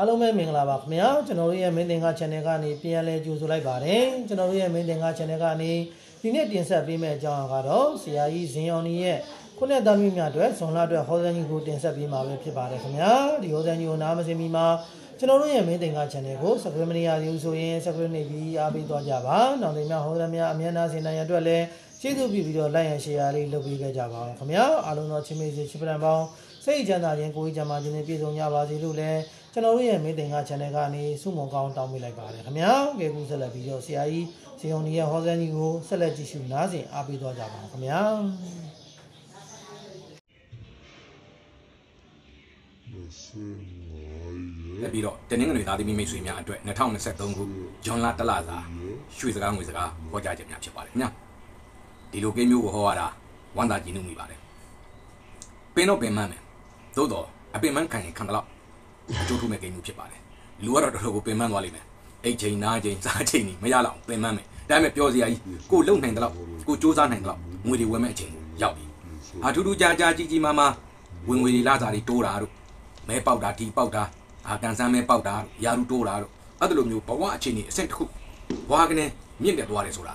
အားလုံးပဲမင်္ဂလာပါခင်ဗျာကျွန်တော်တို့ရဲ့မင်းသင်္ကာ channel ကနေပြန်လဲကြိုဆိုလိုက်ပါတယ်ကျွန်တော်တို့ရဲ့မင်းသင်္ကာ channel ကနေဒီနေ့တင်ဆက်ပေးမယ့်အကြောင်းအရာကတော့ဆရာကြီးဇင်အောင်ကြီးရဲ့ခုနှစ်သားသမီးများအတွက်ဇွန်လအတွက်ဟောစံကြီးကိုတင်ဆက်ပေးမှာပဲဖြစ်ပါတယ်ခင်ဗျာဒီဟောစံကြီးကိုနားမစင်မီမှာကျွန်တော်တို့ရဲ့မင်းသင်္ကာ channel ကို subscribe မရသေးဘူးဆိုရင် subscribe နေပြီးအားပေးသွားကြပါနောက်တင်များဟောစံများအများနာစင်နိုင်ရအတွက်လည်းကျေးဇူးပြုပြီးတော့ like and share လေးလုပ်ပေးခဲ့ကြပါအောင်ခင်ဗျာအားလုံးတော့ချင်းမေးစီချစ်ပလန်ပေါင်းစိတ်ချမ်းသာခြင်းကိုယ်ကြီးချမ်းသာခြင်းနဲ့ပြည့်စုံကြပါစေလို့လည်း ကျွန်တော်တို့ရဲ့မေတ္တာ channel ကနေစုမုံကောင်းတောင်းပေးလိုက်ပါတယ်ခင်ဗျာကဲခုဆက်လက်ပြီးတော့ဆရာကြီးဇေယုံကြီးရဲ့ဟောစံကြီးကိုဆက်လက်ကြည့်ရှုနားဆင်အားပေးသွားကြပါခင်ဗျာလက်ပြီးတော့တနင်္ဂနွေသားသမီးမိတ်ဆွေများအတွက်2023ခုဇွန်လတလစာရွှေစကားငွေစကားဟောကြားခြင်းများဖြစ်ပါတယ်ခင်ဗျာဒီလိုကိန်းမျိုးကိုဟောရတာဝမ်းသာကြည်နူးမိပါတယ်ပင်တော့ပင်မန်းမယ်သို့တော့အပင်မန်းခံရင်ခံတော့ အကျိုးထူးမဲ့ကိန်းမျိုးဖြစ်ပါတယ်လူကတော့တော်တော်ကိုပင်မန်းသွားလိမ့်မယ်အိတ်ချိန်နားချိန်စားချိန်นี่မရတော့ပင်မန်းမယ်ဒါပေမဲ့ပြောစရာကြီးကိုလုံနိုင်တော့ကိုစူးစမ်းနိုင်တော့ငွေတွေဝယ်မဲ့အချိန်ကိုရောက်ပြီအာထူးထူးကြာကြာကြီးကြီးမားမားဝင်ငွေတွေလာစားတွေတိုးတာတို့မဲပေါက်တာဒီပေါက်တာအာကန်ဆန်းမဲပေါက်တာရာလူတိုးတာတို့အဲ့လိုမျိုးဘဝအခြေအနေအဆင့်တစ်ခုဘဝကနေမြင့်တက်သွားတယ်ဆိုတာ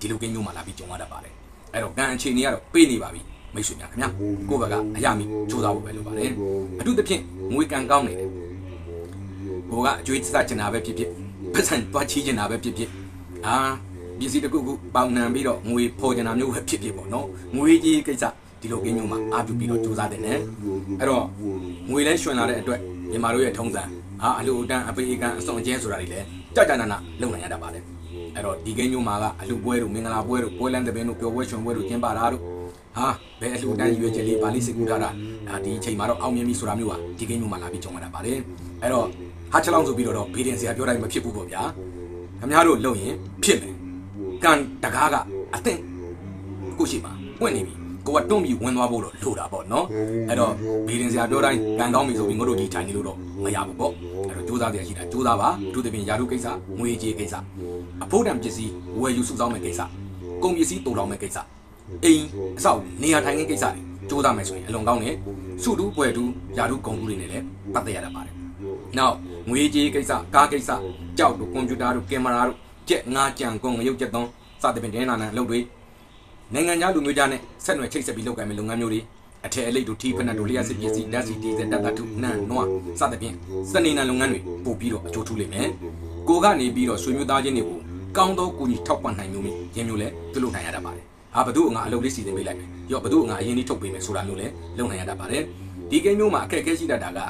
ဒီလိုကိန်းမျိုးမှလာပြီးကြုံရတတ်ပါတယ်အဲ့တော့ကံအခြေအနေကတော့ပေးနေပါပြီမိတ်ဆွေများခင်ဗျာကိုယ့်ဘက်ကအရမီစူးစမ်းဖို့ပဲလိုပါတယ်အထူးသဖြင့်ငွေကံကောင်းနေတယ် ကိုကအကျွေးစချင်တာပဲဖြစ်ဖြစ်ပတ်စံတွားချီးချင်တာပဲဖြစ်ဖြစ်အာပစ္စည်းတစ်ခုခုပေါင်နှံပြီးတော့ငွေဖော်ချင်တာမျိုးပဲဖြစ်ဖြစ်ပေါ့နော်ငွေကြီးကိစ္စဒီလိုကိန်းမျိုးမှာအားပြုပြီးတော့စူးစမ်းတယ်နဲ့အဲ့တော့ငွေလဲရွှင်လာတဲ့အတွက်မြန်မာတို့ရဲ့ထုံးစံအာအလိုအတန်းအပေးအကန်းအစွန်အကျဲဆိုတာတွေလည်းကြကြနာနာလုံနိုင်ရတတ်ပါတယ်အဲ့တော့ဒီကိန်းမျိုးမှာကအလူပွဲတို့မင်္ဂလာပွဲတို့ပွဲလန်းတဲ့ပင်တို့ပျော်ပွဲရွှင်ပွဲတို့ကျင်းပတာတို့ဟာဘယ်အလူအတန်းရွေးချယ်လေးပါလိစိတ်ကူထားတာဒါဒီအချိန်မှာတော့အောင်မြင်ပြီဆိုတာမျိုးဟာဒီကိန်းမျိုးမှာလာပြီးကြုံရတာပါတယ်အဲ့တော့ ဟာချလောင်းဆိုပြီးတော့ဘေးဒင်စရာပြောတိုင်းမဖြစ်ဘူးပေါ့ဗျာခင်ဗျားတို့လုံရင်ဖြစ်မယ်ကန်တကားကအသင့်ကိုရှိမှာပွင့်နေပြီကိုကတွန့်ပြီးဝင်သွားဖို့တော့လိုတာပေါ့နော်အဲ့တော့ဘေးရင်စရာပြောတိုင်းကန်ကောင်းပြီဆိုပြီးငါတို့ဒီထိုင်နေလို့တော့မရဘူးပေါ့အဲ့တော့စူးစမ်းစရာရှိတာစူးစမ်းပါအထူးသဖြင့်ယာရုကိစ္စငွေကြေးကိစ္စအဖို့တံပစ္စည်းဝယ်ယူစုဆောင်းမဲ့ကိစ္စကုန်ပစ္စည်းတူတောင်းမဲ့ကိစ္စအိမ်အဆောက်နေရာထိုင်ခင်းကိစ္စတွေစူးစမ်းမယ်ဆိုရင်အလွန်ကောင်းတယ်စုတူးပွဲတူးယာရုကုန်တူးတွေနဲ့လည်းပတ်သက်ရတတ်ပါတယ်နောက် ငွေကြေးကိစ္စကားကိစ္စကြောက်တို့ကွန်ပျူတာတို့ကင်မရာတို့ကြက်ငါးကြံကုန်ငရုတ်ကြက်သွန်းစသဖြင့်ဒင်းနာနာအလုပ်တွေနိုင်ငံခြားလူမျိုးကြားနဲ့ဆက်နွယ်ချိတ်ဆက်ပြီးလုပ်ကိုင်မယ့်လုပ်ငန်းမျိုးတွေအထည်အလိပ်တို့ထီးဖက်နက်တို့လျှက်စစ်ပစ္စည်းဓာတ်စီတီးစက်တပ်တထုနန်နွားစသဖြင့်စနေနံလုပ်ငန်းတွေပို့ပြီးတော့အကျိုးထူးလိမ့်မယ်ကိုကနေပြီးတော့ဆွေမျိုးသားချင်းတွေကိုကောင်းသောကူညီထောက်ပံ့နိုင်မျိုးမျိုးရင်းမျိုးလဲပြုလုပ်နိုင်ရတတ်ပါတယ်ဟာဘသူ့ငါအလုပ်လေးစီစဉ်ပေးလိုက်မယ်ရော့ဘသူ့ငါအရင်လေးထုတ်ပေးမယ်ဆိုတာမျိုးလဲလုပ်နိုင်ရတတ်ပါတယ်ဒီကိန်းမျိုးမှာအခက်အခဲရှိတတ်တာက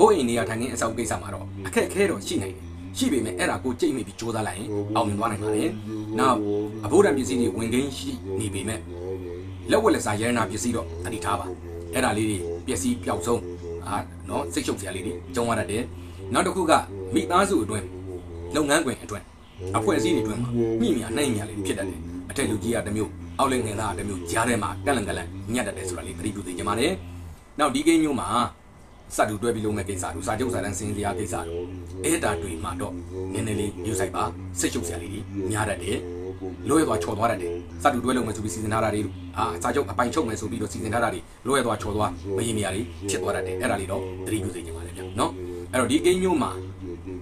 အိုးအိမ်နေရာထိုင်ခင်းအဆောက်ကိစ္စမှာတော့အခက်အခဲတော့ရှိနိုင်တယ်ရှိပေမဲ့အဲ့ဒါကိုကြိတ်မိပြီးစူးစမ်းလိုက်ရင်အောင်မြင်သွားနိုင်ပါတယ်။နောက်အဘိုးတံပစ္စည်းတွေဝင်ခင်းရှိနေပေမဲ့လက်ဝက်လက်စားရဲနာပစ္စည်းတော့တတိထားပါ။အဲ့ဒါလေးတွေပစ္စည်းပျောက်ဆုံးအာနော်စိတ်ရှုပ်စရာလေးတွေကြုံရတတ်တယ်။နောက်တစ်ခုကမိသားစုအတွင်းလုပ်ငန်းခွင်အတွင်းအဖွဲ့အစည်းတွေအတွင်းမှာမိမြနှိမ့်မြလေးဖြစ်တတ်တယ်။အထက်လူကြီးကတစ်မျိုးအောက်လက်ငယ်သားကတစ်မျိုးကြားထဲမှာကန့်လန့်ကန့်လန့်ညက်တတ်တယ်ဆိုတာလေးသတိပြုသိကြပါတယ်။နောက်ဒီကိန်းမျိုးမှာ စတူတွဲပြီးလုံးမဲ့ကိစ္စတို့စာချုပ်စာတမ်းစင်စရာကိစ္စတို့အဲ့ဒါတွေမှာတော့နည်းနည်းလေးယူဆိုင်ပါစိတ်ရှုပ်စရာလေးတွေများတတ်တယ်လွဲသွားချော်သွားတတ်တယ်စတူတွဲလုံးမဲ့ဆိုပြီးစီစဉ်ထားတာတွေတို့အာစာချုပ်အပိုင်ချုပ်မယ်ဆိုပြီးတော့စီစဉ်ထားတာတွေလွဲသွားချော်သွားမရင်နေရာတွေဖြစ်သွားတတ်တယ်အဲ့ဒါလေးတော့သတိပြုသိကြပါလေဗျနော်အဲ့တော့ဒီကိန်းမျိုးမှာ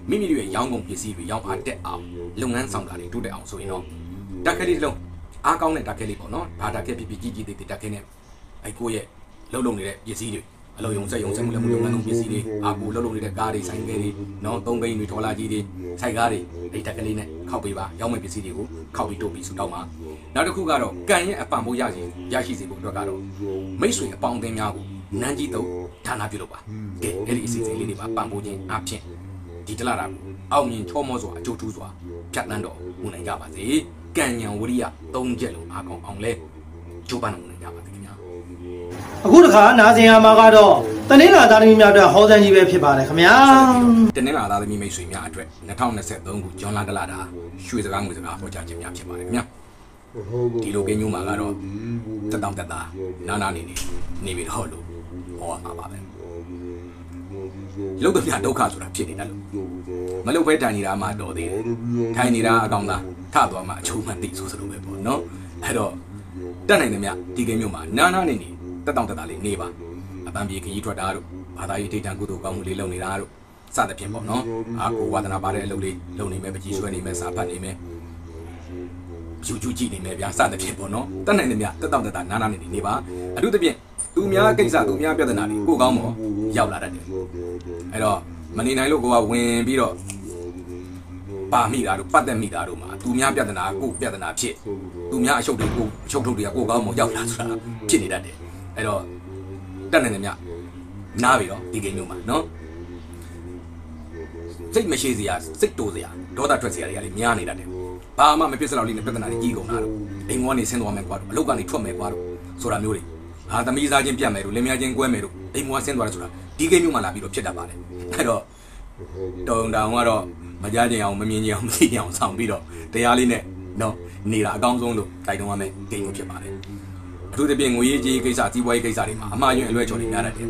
မိမိတို့ရဲ့ရောင်းကုန်ပစ္စည်းတွေရောင်းအားတက်အောင်လုပ်ငန်းဆောင်တာတွေတိုးတက်အောင်ဆိုရင်တော့တက်ခဲလေးတစ်လုံးအားကောင်းတဲ့တက်ခဲလေးပေါ့နော်ဘာတက်ခဲဖြစ်ဖြစ်ကြီးကြီးသေးသေးတက်ခဲနဲ့အဲ့ကိုရဲ့လှုပ်လုံနေတဲ့ပစ္စည်းတွေ အလုံးယုံဆက်ယုံဆက်မှုလည်းမှုလုပ်ငန်းလုပ်ပစ္စည်းတွေအာပူလှုပ်လှုပ်နေတဲ့ကားတွေဆိုင်ကယ်တွေနော်သုံးဘိန်းတွေထော်လာကြီးတွေဆိုင်ကားတွေအိတ်တက်ကလေးနဲ့ခောက်ပေးပါရောင်းမဲ့ပစ္စည်းတွေကိုခောက်ပြီးတိုးပြီးဆူတောင်းပါနောက်တစ်ခုကတော့ကံရဲ့အပံဖို့ရရှိရရှိစေဖို့အတွက်ကတော့မိတ်ဆွေအပေါင်းအသင်းများကိုနန်းကြီးတော့ဌာနပြုလုပ်ပါကဲအဲ့ဒီအစီအစဉ်လေးတွေပါပံဖို့ခြင်းအဖြစ်ဒီတလာတာကိုအောင်မြင်ချောမောစွာအကျိုးထူးစွာဖြတ်တန်းတော်မူနိုင်ကြပါစေကံဉဏ်ဝရိယ၃ချက်လုံးအားကောင်းအောင်လဲကြိုးပမ်းတော်မူနိုင်ကြပါစေခင်ဗျာ အခုတခါနားဆင်ရမှာကတော့တနင်္လာသားသမီးများအတွက်ဟောစံကြီးပဲဖြစ်ပါတယ်ခင်ဗျာတနင်္လာသားသမီးမိတ်ဆွေများအတွက်2023ခုဇွန်လတလတာရွှေစကားငွေစကားဟောကြားခြင်းများဖြစ်ပါတယ်ခင်ဗျာဒီလိုကိန်းမျိုးမှာကတော့တက်တောင့်တက်တာနာနာနေနေနေပြီးတော့လို့ဟောမှာပါပဲလုတ်တဲ့ပြဒုက္ခဆိုတာဖြစ်နေတယ်လို့မလုတ်ဖဲတိုင်နေတာမှတော်သေးတယ်ထိုင်နေတာအကောင်သားထသွားမှအချုံမှသိဆိုစလို့ပဲပေါ့နော်အဲ့တော့တက်နိုင်တယ်မြဒီကိန်းမျိုးမှာနာနာနေနေ တက်တောင့်တက်တာလေးနေပါအပန်းပြေခကြီးထွက်တာတို့ဘာသာရေးထိတ်တန့်ကုသိုလ်ကောင်းမှုလေးလုပ်နေတာတို့စသဖြင့်ပေါ့နော်အာကိုဝါသနာပါတဲ့အလုပ်လေးလုပ်နေမယ်ပကြီးဆွဲနေမယ်စာဖတ်နေမယ်ကျူကျူကြည့်နေမယ်ဗျာစသဖြင့်ပေါ့နော်တက်နိုင်တယ်မြတက်တောင့်တက်တာနားနာနေနေနေပါအထူးသဖြင့်သူများကိစ္စသူများပြဿနာတွေကိုကောင်းမော်ရောက်လာတတ်တယ်အဲ့တော့မနေနိုင်လို့ကိုကဝင်ပြီးတော့ပါမိတာတို့ပတ်သက်မိတာတို့မှာသူများပြဿနာကိုပြဿနာဖြစ်သူများအရှုပ်တွေကိုအရှုပ်ထုတ်တွေကကိုကောင်းမော်ရောက်လာဆိုတာဖြစ်နေတတ်တယ် အဲ့တော့တက်နိုင်တယ်မြနားပြီတော့ဒီကိန်းမျိုးမှာနော်စိတ်မရှိစရာစိတ်တိုးစရာဒေါသထွက်စရာတွေကလည်းများနေတတ်တယ်ဘာမှမဖြစ်စလောက်လေးနဲ့ပြဿနာတွေကြီးကုန်တာတော့အိမ်ကနေဆင်းသွားမယ်ကွာတော့အလုတ်ကနေထွက်မယ်ကွာတော့ဆိုတာမျိုးတွေဟာသမီးစားချင်းပြတ်မယ်တို့လင်မယားချင်းကွဲမယ်တို့အိမ်ကဆင်းသွားတယ်ဆိုတာဒီကိန်းမျိုးမှလာပြီးတော့ဖြစ်တတ်ပါတယ်အဲ့တော့တုံတောင်ကတော့မကြကြင်အောင်မမြင်ကြအောင်မသိကြအောင်ဆောင်ပြီးတော့တရားလေးနဲ့နော်နေတာအကောင်းဆုံးလို့တိုက်တွန်းရမယ်ကိန်းမျိုးဖြစ်ပါတယ် အထူးသဖြင့်ငွေရေးကြေးကိစ္စစီးပွားရေးကိစ္စတွေမှာအမှားယွင်းအလွဲချော်တွေများတတ်တယ်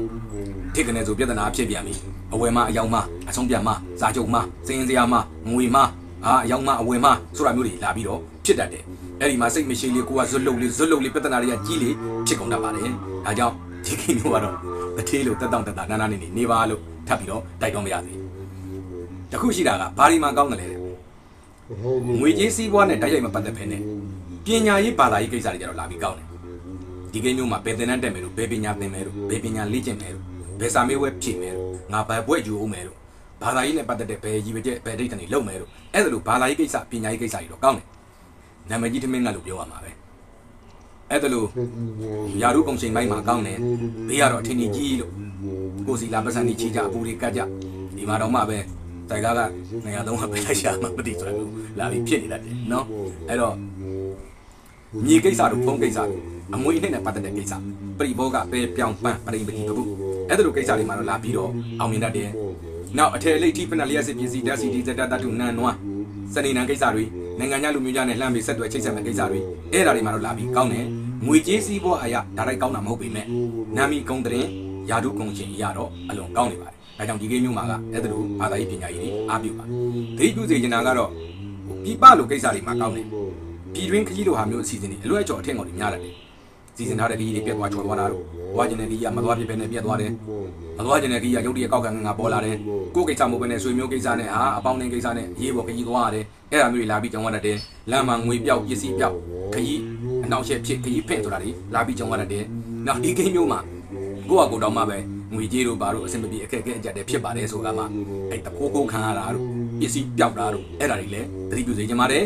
ထိကနေဆိုပြဿနာဖြစ်ပြန်ပြီအဝယ်မအယောင်မအဆုံးပြန်မစာချုပ်မစင်းစရာမငွေမအာအယောင်မအဝယ်မဆိုတာမျိုးတွေလာပြီးတော့ဖြစ်တတ်တယ်အဲ့ဒီမှာစိတ်မရှိလေးကိုကဇွတ်လုတ်လေးဇွတ်လုတ်လေးပြဿနာတွေကကြီးလေဖြစ်ကုန်တတ်ပါတယ်ဒါကြောင့်ဒီကိမျိုးကတော့တထေးလို့တက်တောင့်တက်တာနာနာနေနေနေပါလို့ထပ်ပြီးတော့တိုက်တွန်းပါရစေတခုရှိတာကဘာဒီမှာကောင်းတယ်လဲငွေကြီးစည်းပွားနဲ့တိုက်ရိုက်မပတ်သက်ဖ ೇನೆ ပညာရေးဘာသာရေးကိစ္စတွေကြတော့လာပြီးကောင်းတယ် ဒီကိမျိုးမှာဘယ်သင်တန်းတက်မယ်လို့ဘယ်ပညာသင်မယ်လို့ဘယ်ပညာလေ့ကျင့်မယ်လို့ဘယ်စာမေးပွဲဖြည့်မယ်လို့ငါဘယ်ဘွဲ့ယူအောင်မယ်လို့ဘာသာရေးနဲ့ပတ်သက်တဲ့ဘယ်ရည်ရွယ်ချက်ဘယ်ဒိတ်တန်တွေလုပ်မယ်လို့အဲ့ဒါလိုဘာသာရေးကိစ္စပညာရေးကိစ္စတွေတော့ကောင်းတယ်နာမည်ကြီးထမင်းကလို့ပြောရမှာပဲအဲ့ဒါလိုယာရုကုံချိန်ပိုင်းမှာကောင်းတယ်ဘေးကတော့အထင်ကြီးကြီးလို့ကိုစီလာပတ်စံကြီးချီကြအပူတွေကတ်ကြဒီမှာတော့မှပဲတိုင်ကားကနေရာသုံးကပဲလိုက်ရှာမှမသိဆိုတော့လာပြီးဖြစ်နေတတ်တယ်နော်အဲ့တော့မြေကိစ္စတို့ဖုံးကိစ္စတို့ အမွေအနှစ်နဲ့ပတ်သက်တဲ့ကိစ္စပရိဘောကပဲပြောင်းပန်းပရိပတိတပုအဲ့ဒါလိုကိစ္စတွေမှာတော့လာပြီးတော့အောင်မြင်တတ်တယ်နောက်အထယ်လိတ်ထိဖနလျက်စစ်ပစ္စည်းဓာတ်စီဒီဇက်တတုနန်နွားစနေနံကိစ္စတွေနိုင်ငံခြားလူမျိုးများနဲ့လှမ်းပြီးဆက်သွယ်ချိတ်ဆက်မဲ့ကိစ္စတွေအဲ့ဒါတွေမှာတော့လာပြီးကောင်းတယ်ငွေကြေးစည်းပွားအရာဒါတိုင်းကောင်းတာမဟုတ်ပေမဲ့နာမီကုံတဲ့ယာတုကုံချင်းအရာတော့အလွန်ကောင်းနေပါတယ်ဒါကြောင့်ဒီကိန်းမျိုးမှာကအဲ့ဒါလိုဘာသာရေးပညာရေးတွေအားပြုပါဒိဋ္ဌုစေချင်တာကတော့ပြပလိုကိစ္စတွေမှာကောင်းတယ်ပြည်တွင်းခကြီးလိုဟာမျိုးအစီအစဉ်တွေအလွဲကြော်အထက်ငေါ်တွေများတယ် စီစဉ်ထားတဲ့ခကြီးတွေပြတ်သွားချော်သွားတာတို့ဝါကျင်တဲ့ခကြီးကမသွားပြပဲနဲ့ပြတ်သွားတယ်မသွားကျင်တဲ့ခကြီးကရုတ်တရက်ကောက်ကန်ငါပေါ်လာတယ်ကိုယ်ကိစ္စမဟုတ်ဘဲနဲ့ဆွေမျိုးကိစ္စနဲ့ဟာအပေါင်းနဲ့ကိစ္စနဲ့ရေးပေါ်ခကြီးသွားရတယ်အဲ့ဒါမျိုးတွေလာပြီးကြောင်းရတတ်တယ်လမ်းမှာငွေပြောက်ပစ္စည်းပြောက်ခကြီးအနောက်ရှက်ဖြစ်ခကြီးဖင့်ဆိုတာတွေလာပြီးကြောင်းရတတ်တယ်နောက်ဒီကိန်းမျိုးမှာကိုယ့်ဟာကိုယ်တောင်မှပဲငွေကြေးတို့ဘာတို့အဆင်မပြေအခက်အခဲအကြက်တွေဖြစ်ပါတယ်ဆိုတာမှအဲ့တခိုးခိုးခံရတာတို့ပစ္စည်းပြောက်တာတို့အဲ့ဒါတွေလည်းသတိပြုစေချင်ပါတယ်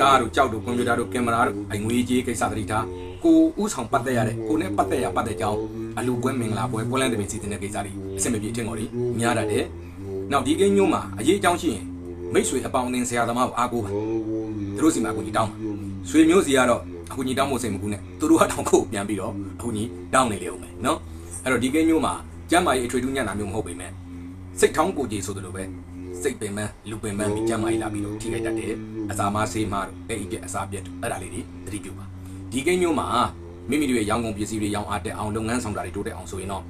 ကားတို့ကြောက်တို့ကွန်ပျူတာတို့ကင်မရာတို့အဲ့ငွေကြေးကိစ္စသတိထား ကိုဥဆောင်ပတ်သက်ရတဲ့ကိုနဲ့ပတ်သက်ရပတ်သက်ကြောင်းအလူပွဲမင်္ဂလာပွဲပွဲလန်းတပင်စီတင်တဲ့ကိစ္စတွေအဆင်မပြေထင်တော်တွေများတတ်တယ်နောက်ဒီကိန်းမျိုးမှာအရေးအကြောင်းရှိရင်မိတ်ဆွေအပေါင်းအသင်းဆရာသမားကိုအားကိုးပါသူတို့စီမှာအကူကြီးတောင်းပါဆွေမျိုးစီကတော့အကူကြီးတောင်းဖို့စိတ်မကူနဲ့သူတို့ကတောင်းဖို့ပြန်ပြီးတော့အကူကြီးတောင်းနေလေဦးမယ်နော်အဲ့တော့ဒီကိန်းမျိုးမှာကျမ်းမာရေးအထွေထူးညံ့တာမျိုးမဟုတ်ပေမဲ့စိတ်ထောင်းကိုကြည်ဆိုသလိုပဲစိတ်ပင်ပန်းလူပင်ပန်းပြီးကျမ်းမာရေးလာပြီးတော့ထိခိုက်တတ်တယ်အစာမဆေးမတို့အဲ့ဒီပြက်အစာပြက်တို့အဲ့ဒါလေးတွေသတိပြုပါ ဒီကိန်းမျိုးမှာမိမိတို့ရဲ့ရောင်းကုန်ပစ္စည်းတွေရောင်းအားတက်အောင်လုပ်ငန်းဆောင်တာတွေတိုးတက်အောင်ဆိုရင်တော့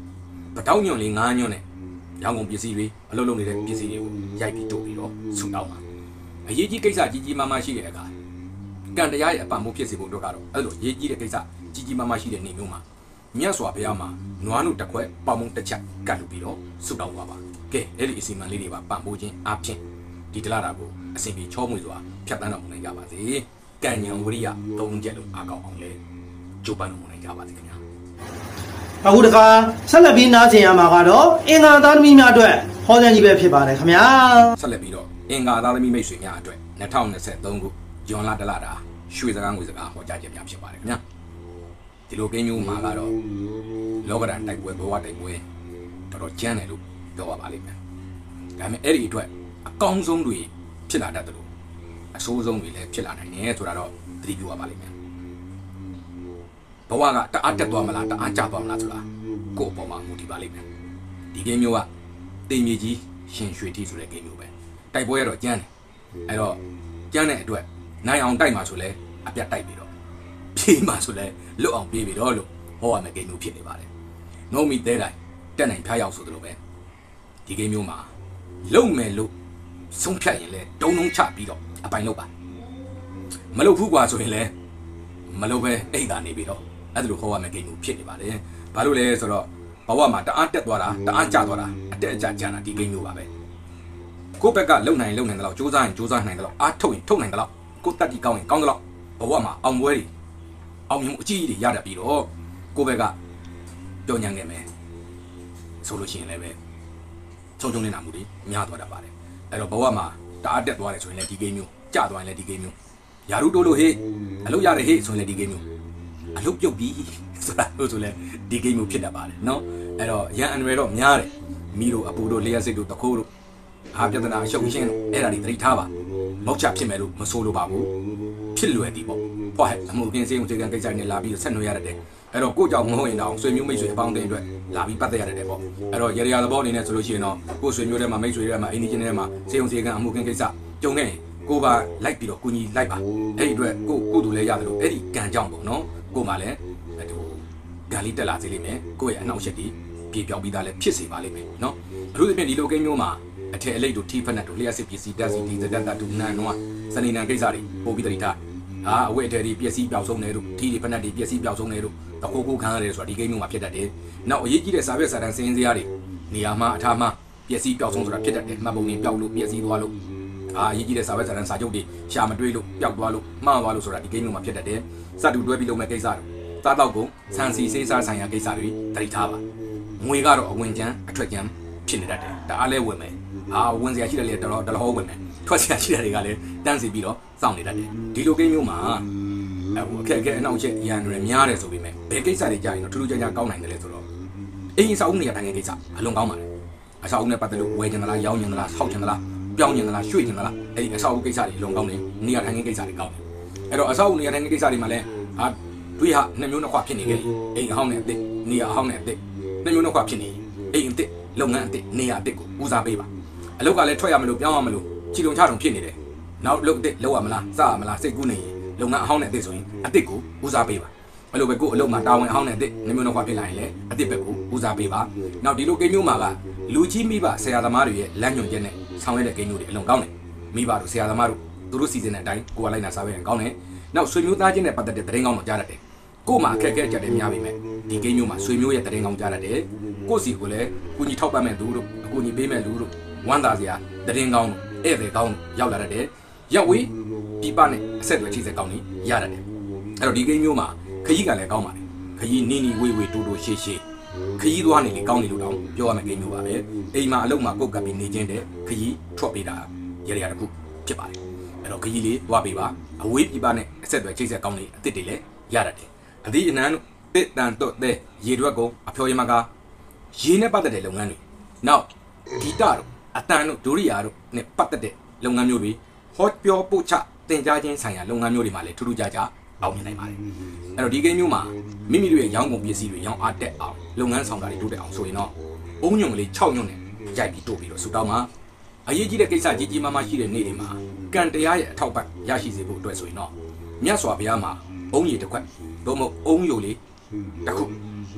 ပတောက်ညွန့်လေးငားညွန့်နဲ့ရောင်းကုန်ပစ္စည်းတွေအလုပ်လုပ်နေတဲ့ပစ္စည်းတွေကိုရိုက်ပြီးတိုးပြီးတော့ဆူတောင်းပါအရေးကြီးကိစ္စကြီးကြီးမားမားရှိတဲ့အခါကံတရားရဲ့အပံမှုဖြစ်စေဖို့အတွက်ကတော့အဲ့လိုရေးကြီးတဲ့ကိစ္စကြီးကြီးမားမားရှိတဲ့နေမျိုးမှာမြတ်စွာဘုရားမှာနွားနုတစ်ခွက်ပေါမုံတစ်ချက်ကတ်လူပြီးတော့ဆုတောင်းပါပါကဲအဲ့ဒီအစီအမံလေးတွေပါပံ့ပိုးခြင်းအပြင်ဒီတလာတာကိုအစဉ်ပြေချောမွေစွာဖြတ်တန်းတော်မူနိုင်ကြပါစေ ကံဉဏ်ဝရိယသုံးချက်လို့အားကောင်းအောင်လေကြိုးပမ်းတော်မူနိုင်ကြပါစေခင်ဗျာအခုတခါဆက်လက်ပြီးနားကျင်ရမှာကတော့အင်္ဂါသားသမီးများအတွက်ဟောစံကြီးပဲဖြစ်ပါတယ်ခင်ဗျာဆက်လက်ပြီးတော့အင်္ဂါသားသမီးမိတ်ဆွေများအတွက်2023ခုဇွန်လတလတာရွှေစကားငွေစကားဟောကြားခြင်းများဖြစ်ပါတယ်ခင်ဗျာဒီလိုကိန်းမျိုးမှာကတော့လောကဓာတ်တိုက်ပွဲဘဝတိုက်ပွဲတော်တော်ကျန်းတယ်လို့ပြောပါပါလိမ့်မယ်ဒါပေမဲ့အဲ့ဒီအတွက်အကောင်းဆုံးတွေဖြစ်လာတတ်တယ်လို့ အဆိုးဆုံးတွေလည်းဖြစ်လာနိုင်တယ်ဆိုတာတော့သတိပြုရပါလိမ့်မယ်ဘဝကတအားတက်သွားမလားတအားကျသွားမလားဆိုတာကိုယ့်အပေါ်မှာမူတည်ပါလိမ့်မယ်ဒီကိန်းမျိုးကတေမြေကြီးရှင်ရွှေထီဆိုတဲ့ကိန်းမျိုးပဲတိုက်ပွဲရတော့ကျန်းတယ်အဲ့တော့ကျန်းတဲ့အတွက်နိုင်အောင်တိုက်မှာဆိုလဲအပြတ်တိုက်ပြီးတော့ပြေးမှာဆိုလဲလွတ်အောင်ပြေးပြီးတော့လို့ဟောရမယ့်ကိန်းမျိုးဖြစ်နေပါတယ်နှုံးမီတဲတိုင်းတက်နိုင်ဖျားရောက်ဆိုသလိုပဲဒီကိန်းမျိုးမှာလုံမယ်လို့ဆုံးဖြတ်ရင်လဲဒုံဒုံချပြီးတော့ အပိုင်လုပ်ပါမလုပ်ဘူးကွာဆိုရင်လဲမလုပ်ပဲအိတ်သာနေပြီးတော့အဲ့ဒါလိုဟောရမယ့်ကိန်းမျိုးဖြစ်နေပါတယ်ဘာလို့လဲဆိုတော့ဘဝမှာတအားတက်သွားတာတအားကျသွားတာအတက်အကျကျန်တာဒီကိန်းမျိုးပါပဲကိုယ့်ဘက်ကလုံနိုင်လုံနိုင်တယ်လို့စူးစမ်းရင်စူးစမ်းနိုင်တယ်လို့အားထုတ်ရင်ထုတ်နိုင်တယ်လို့ကိုယ်တက်တီကောင်းရင်ကောင်းတယ်လို့ဘဝမှာအောင်ပွဲတွေအောင်မြင်မှုအကြီးကြီးတွေရတတ်ပြီးတော့ကိုယ့်ဘက်ကကြော်ညံခဲ့မယ်ဆိုလို့ရှိရင်လည်းပဲချုံချုံနေတာမှုတွေများသွားတတ်ပါတယ်အဲ့တော့ဘဝမှာ တအားတက်သွားတယ်ဆိုရင်လည်းဒီဂိမ်းမျိုးကြသွားရင်လည်းဒီဂိမ်းမျိုးယာရုတိုးလို့ဟေးအလုပ်ရတယ်ဟေးဆိုရင်လည်းဒီဂိမ်းမျိုးအလုပ်ပြုတ်ပြီးဆိုတာလို့ဆိုလဲဒီဂိမ်းမျိုးဖြစ်တတ်ပါတယ်နော်အဲ့တော့ရန်အန်ရယ်တော့များတယ်မီတို့အပူတို့လျှက်စိတ်တို့တခိုးတို့အာပြဒနာအရှုပ်ရှင်းတို့အဲ့ဒါတွေသတိထားပါမောက်ချဖြစ်မယ်လို့မဆိုလိုပါဘူးဖြစ်လွယ်သည်ပေါ့ဟောဟဲ့အမှုကင်းစေးဝင်စေကံကိစ္စနဲ့လာပြီးဆက်နွှဲရတဲ့ အဲ့တော့ကိုကြောင့်မဟုတ်ရင်တော့ဆွေမျိုးမိတ်ဆွေအပေါင်းအသင်းအတွက်လာပြီးပတ်သက်ရတဲ့ပေါ့အဲ့တော့ရေရသဘောအနေနဲ့ဆိုလို့ရှိရင်တော့ကိုဆွေမျိုးတွေမှာမိတ်ဆွေတွေမှာအင်းဒီချင်းတွေမှာစေုံစေကံအမှုကင်းကိစ္စကြုံခဲ့ရင်ကိုပါလိုက်ပြီးတော့ကိုကြီးလိုက်ပါအဲ့ဒီအတွက်ကိုကိုတူလည်းရတယ်လို့အဲ့ဒီကံကြောင့်ပေါ့နော်ကိုမှလည်းအဲ့ဒီကံလေးတက်လာစေလိမ့်မယ်ကိုရဲ့အနောက်ရှက်ဒီပြေပြောင်းပြီးသားလည်းဖြစ်စေပါလိမ့်မယ်နော်အထူးသဖြင့်ဒီလိုကိန်းမျိုးမှာအထက်အလိတ်တို့ထိဖက်နဲ့တို့လျှက်စစ်ပစ္စည်းတက်စီဒီဇက်တက်တူနန်တော့စနေနံကိစ္စတွေပို့ပြီးတတိထား အာအဝတ်အထည်တွေပျက်စီးပြောင်းဆုံးနေတို့ထီတွေဖက်နဲ့တွေပျက်စီးပြောင်းဆုံးနေတို့တခိုးခိုးခံရတယ်ဆိုတာဒီကိန်းမျိုးမှာဖြစ်တတ်တယ်နောက်အရေးကြီးတဲ့စာပြစာတန်းစင်းစရာတွေနေရာမှာအထားမှာပျက်စီးပြောင်းဆုံးဆိုတာဖြစ်တတ်တယ်မှတ်ပုံတွေပျောက်လို့ပျက်စီးသွားလို့အာအရေးကြီးတဲ့စာပဲစာတန်းစာချုပ်တွေရှာမတွေ့လို့ပျောက်သွားလို့မှားသွားလို့ဆိုတာဒီကိန်းမျိုးမှာဖြစ်တတ်တယ်စတူတွဲပြီးလုပ်မဲ့ကိစ္စတွေသားတော့ကိုဆန်စီစေးစားဆိုင်ရာကိစ္စတွေတတိထားပါငွေကတော့အဝင်ကျန်းအထွက်ကျန်းဖြစ်နေတတ်တယ်ဒါအားလဲဝင်မယ် အာဝင်စရာရှိတယ်လေတော်တော်တော်ဝင်မယ်ထွက်စရာရှိတယ်တွေကလည်းတန်းစီပြီးတော့စောင့်နေတတ်တယ်ဒီလိုကိန်းမျိုးမှာအခုအခက်အခဲအနောက်ချက်ရန်တွေများတယ်ဆိုပေမဲ့ဘယ်ကိစ္စတွေကြာရင်တော့ထူးထူးခြားခြားကောင်းနိုင်တယ်လေဆိုတော့အင်းစာအုပ်နေရာတိုင်းကိစ္စအလွန်ကောင်းပါတယ်အစာအုပ်နဲ့ပတ်သက်လို့ဝယ်ကျင်သလားရောင်းကျင်သလားဆောက်ကျင်သလားပြောင်းကျင်သလားရွှေ့ကျင်သလားအဲ့ဒီအစာအုပ်ကိစ္စတွေအလွန်ကောင်းတယ်နေရာတိုင်းကိစ္စတွေကောင်းတယ်အဲ့တော့အစာအုပ်နေရာတိုင်းကိစ္စတွေမှာလည်းအာတွေးဟာနှစ်မျိုးနှစ်ခွဖြစ်နေကြတယ်အိမ်အဟောင်းနဲ့အစ်စ်နေရာအဟောင်းနဲ့အစ်စ်နှစ်မျိုးနှစ်ခွဖြစ်နေအိမ်အစ်စ်လုပ်ငန်းအစ်စ်နေရာအစ်စ်ကိုဦးစားပေးပါ အလုပ်ကလည်းထွက်ရမလို့ပြောင်းရမလို့ချီလုံချတုံဖြစ်နေတယ်နောက်လုပ်အစ်စ်လုပ်ရမလားစရမလားစိတ်ကူးနေရင်လုပ်ငန်းအဟောင်းနဲ့အစ်စ်ဆိုရင်အစ်စ်ကိုဦးစားပေးပါအဲ့လိုပဲကို့အလုပ်မှာတာဝန်အဟောင်းနဲ့အစ်စ်နှစ်မျိုးနှစ်ခွဖြစ်လာရင်လည်းအစ်စ်ဘက်ကိုဦးစားပေးပါနောက်ဒီလိုကိန်းမျိုးမှာကလူကြီးမိဘဆရာသမားတွေရဲ့လမ်းညွှန်ချက်နဲ့ဆောင်ရွက်တဲ့ကိန်းမျိုးတွေအလွန်ကောင်းတယ်မိဘတို့ဆရာသမားတို့သူတို့စီစဉ်တဲ့အတိုင်းကိုယ်ကလိုက်နာစားရရင်ကောင်းတယ်နောက်ဆွေမျိုးသားချင်းနဲ့ပတ်သက်တဲ့သတင်းကောင်းတော့ကြားတတ်တယ်ကို့မှာအခက်အခဲအကြက်တွေများပြီမဲ့ဒီကိန်းမျိုးမှာဆွေမျိုးရဲ့သတင်းကောင်းကြားတတ်တယ်ကို့စီကိုလည်းကိုကြီးထောက်ပံ့မဲ့သူတို့အကူကြီးပေးမဲ့လူတို့ ဝမ်းသာစရာသတင်းကောင်းတို့ဧည့်သည်ကောင်းတို့ရောက်လာတတ်တယ်ရောက်ဝေးပြပနဲ့အဆက်အသွယ်ချိတ်ဆက်ကောင်းနေရတတ်တယ်အဲ့တော့ဒီကိန်းမျိုးမှာခကြီးကလည်းကောင်းပါတယ်ခကြီးနီနီဝေးဝေးတူတူရှေးရှေးခကြီးသွားနေလေကောင်းနေလို့တောင်ပြောရမယ့်ကိန်းမျိုးပါပဲအိမ်မှာအလုပ်မှာကုတ်ကပ်ပြီးနေခြင်းတဲ့ခကြီးထွက်ပေးတာရရတခုဖြစ်ပါတယ်အဲ့တော့ခကြီးလေးသွားပေးပါအဝေးပြပနဲ့အဆက်အသွယ်ချိတ်ဆက်ကောင်းနေအစ်စ်တွေလည်းရတတ်တယ်အသည့်အနန်းတို့တစ်တန်တော့တဲ့ရေတွက်ကုံအဖျော်ရမကရေနဲ့ပတ်သက်တဲ့လုပ်ငန်းတွေနောက်ဂီတတို့ အတန်တို့ဒိုရိယာတို့နဲ့ပတ်သက်တဲ့လုပ်ငန်းမျိုးတွေဟောပြောပို့ချတင်ကြားခြင်းဆိုင်ရာလုပ်ငန်းမျိုးတွေမှာလည်းထူးထူးခြားခြားအောင်မြင်နိုင်ပါတယ်အဲ့တော့ဒီကိန်းမျိုးမှာမိမိတို့ရဲ့ရောင်းကုန်ပစ္စည်းတွေရောင်းအားတက်အောင်လုပ်ငန်းဆောင်တာတွေတိုးတက်အောင်ဆိုရင်တော့အုံညုံကလေး6ညွန့်နဲ့ရိုက်ပြီးတိုးပြီးတော့ဆူတောင်းမှာအရေးကြီးတဲ့ကိစ္စကြီးကြီးမားမားရှိတဲ့နေ့တွေမှာကံတရားရဲ့အထောက်ပံ့ရရှိစေဖို့အတွက်ဆိုရင်တော့မြတ်စွာဘုရားမှာအုံးရည်တစ်ခွက်တို့မဟုတ်အုံးယိုလေးတစ်ခု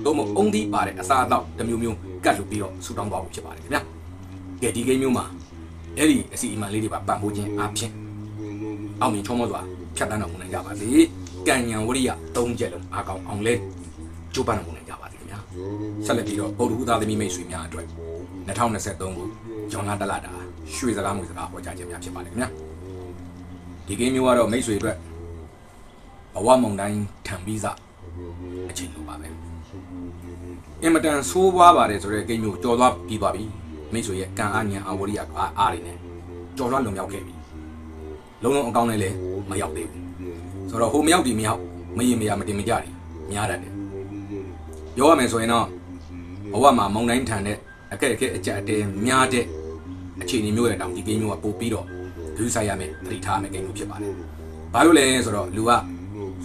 တို့မဟုတ်အုံးသီးပါတဲ့အစားအသောက်တစ်မျိုးမျိုးကတ်လို့ပြီးတော့ဆူတောင်းသွားဖို့ဖြစ်ပါတယ်ခင်ဗျာ ကဲဒီကိန်းမျိုးမှာအဲ့ဒီအစီအမံလေးတွေပါပံ့ပိုးခြင်းအပြင်အောင်မြင်ချောမောစွာဖြတ်တန်းတော်မူနိုင်ကြပါစေကံဉဏ်ဝရိယ၃ချက်လုံးအားကောင်းအောင်လဲကျိုးပန်းတော်မူနိုင်ကြပါစေခင်ဗျာဆက်လက်ပြီးတော့ဗုဒ္ဓဟူသားသမီးမိတ်ဆွေများအတွက်2023ခုဇွန်လတလတာရွှေစကားငွေစကားဟောကြားခြင်းများဖြစ်ပါတယ်ခင်ဗျာဒီကိန်းမျိုးကတော့မိတ်ဆွေအတွက်ဘဝမုံတိုင်းထံပြီးစအချိန်လိုပါပဲအင်မတန်ဆိုးွားပါတယ်ဆိုတဲ့ကိန်းမျိုးကြော်သွားပြီးပါပြီ မိတ်ဆွေရဲ့ကံအားဉဏ်အဝရိယအားအားတွေနဲ့ကြော်လွှတ်လုံရောက်ခဲ့ပြီလုံးလုံးအကောင်းနဲ့လည်းမရောက်သေးဘူးဆိုတော့ဟိုမရောက်ဒီမရောက်မရင်မရမတင်မကြတယ်များတတ်တယ်ပြောရမယ်ဆိုရင်တော့ဘဝမှာမုံတိုင်းထန်တဲ့အခက်အခဲအကြက်အတဲများတဲ့အခြေအနေမျိုးရဲ့တောင်ဒီကိန်းမျိုးကပို့ပြီးတော့ဂရုစိုက်ရမယ်သတိထားရမယ်ကိန်းမျိုးဖြစ်ပါတယ်ဘာလို့လဲဆိုတော့လူက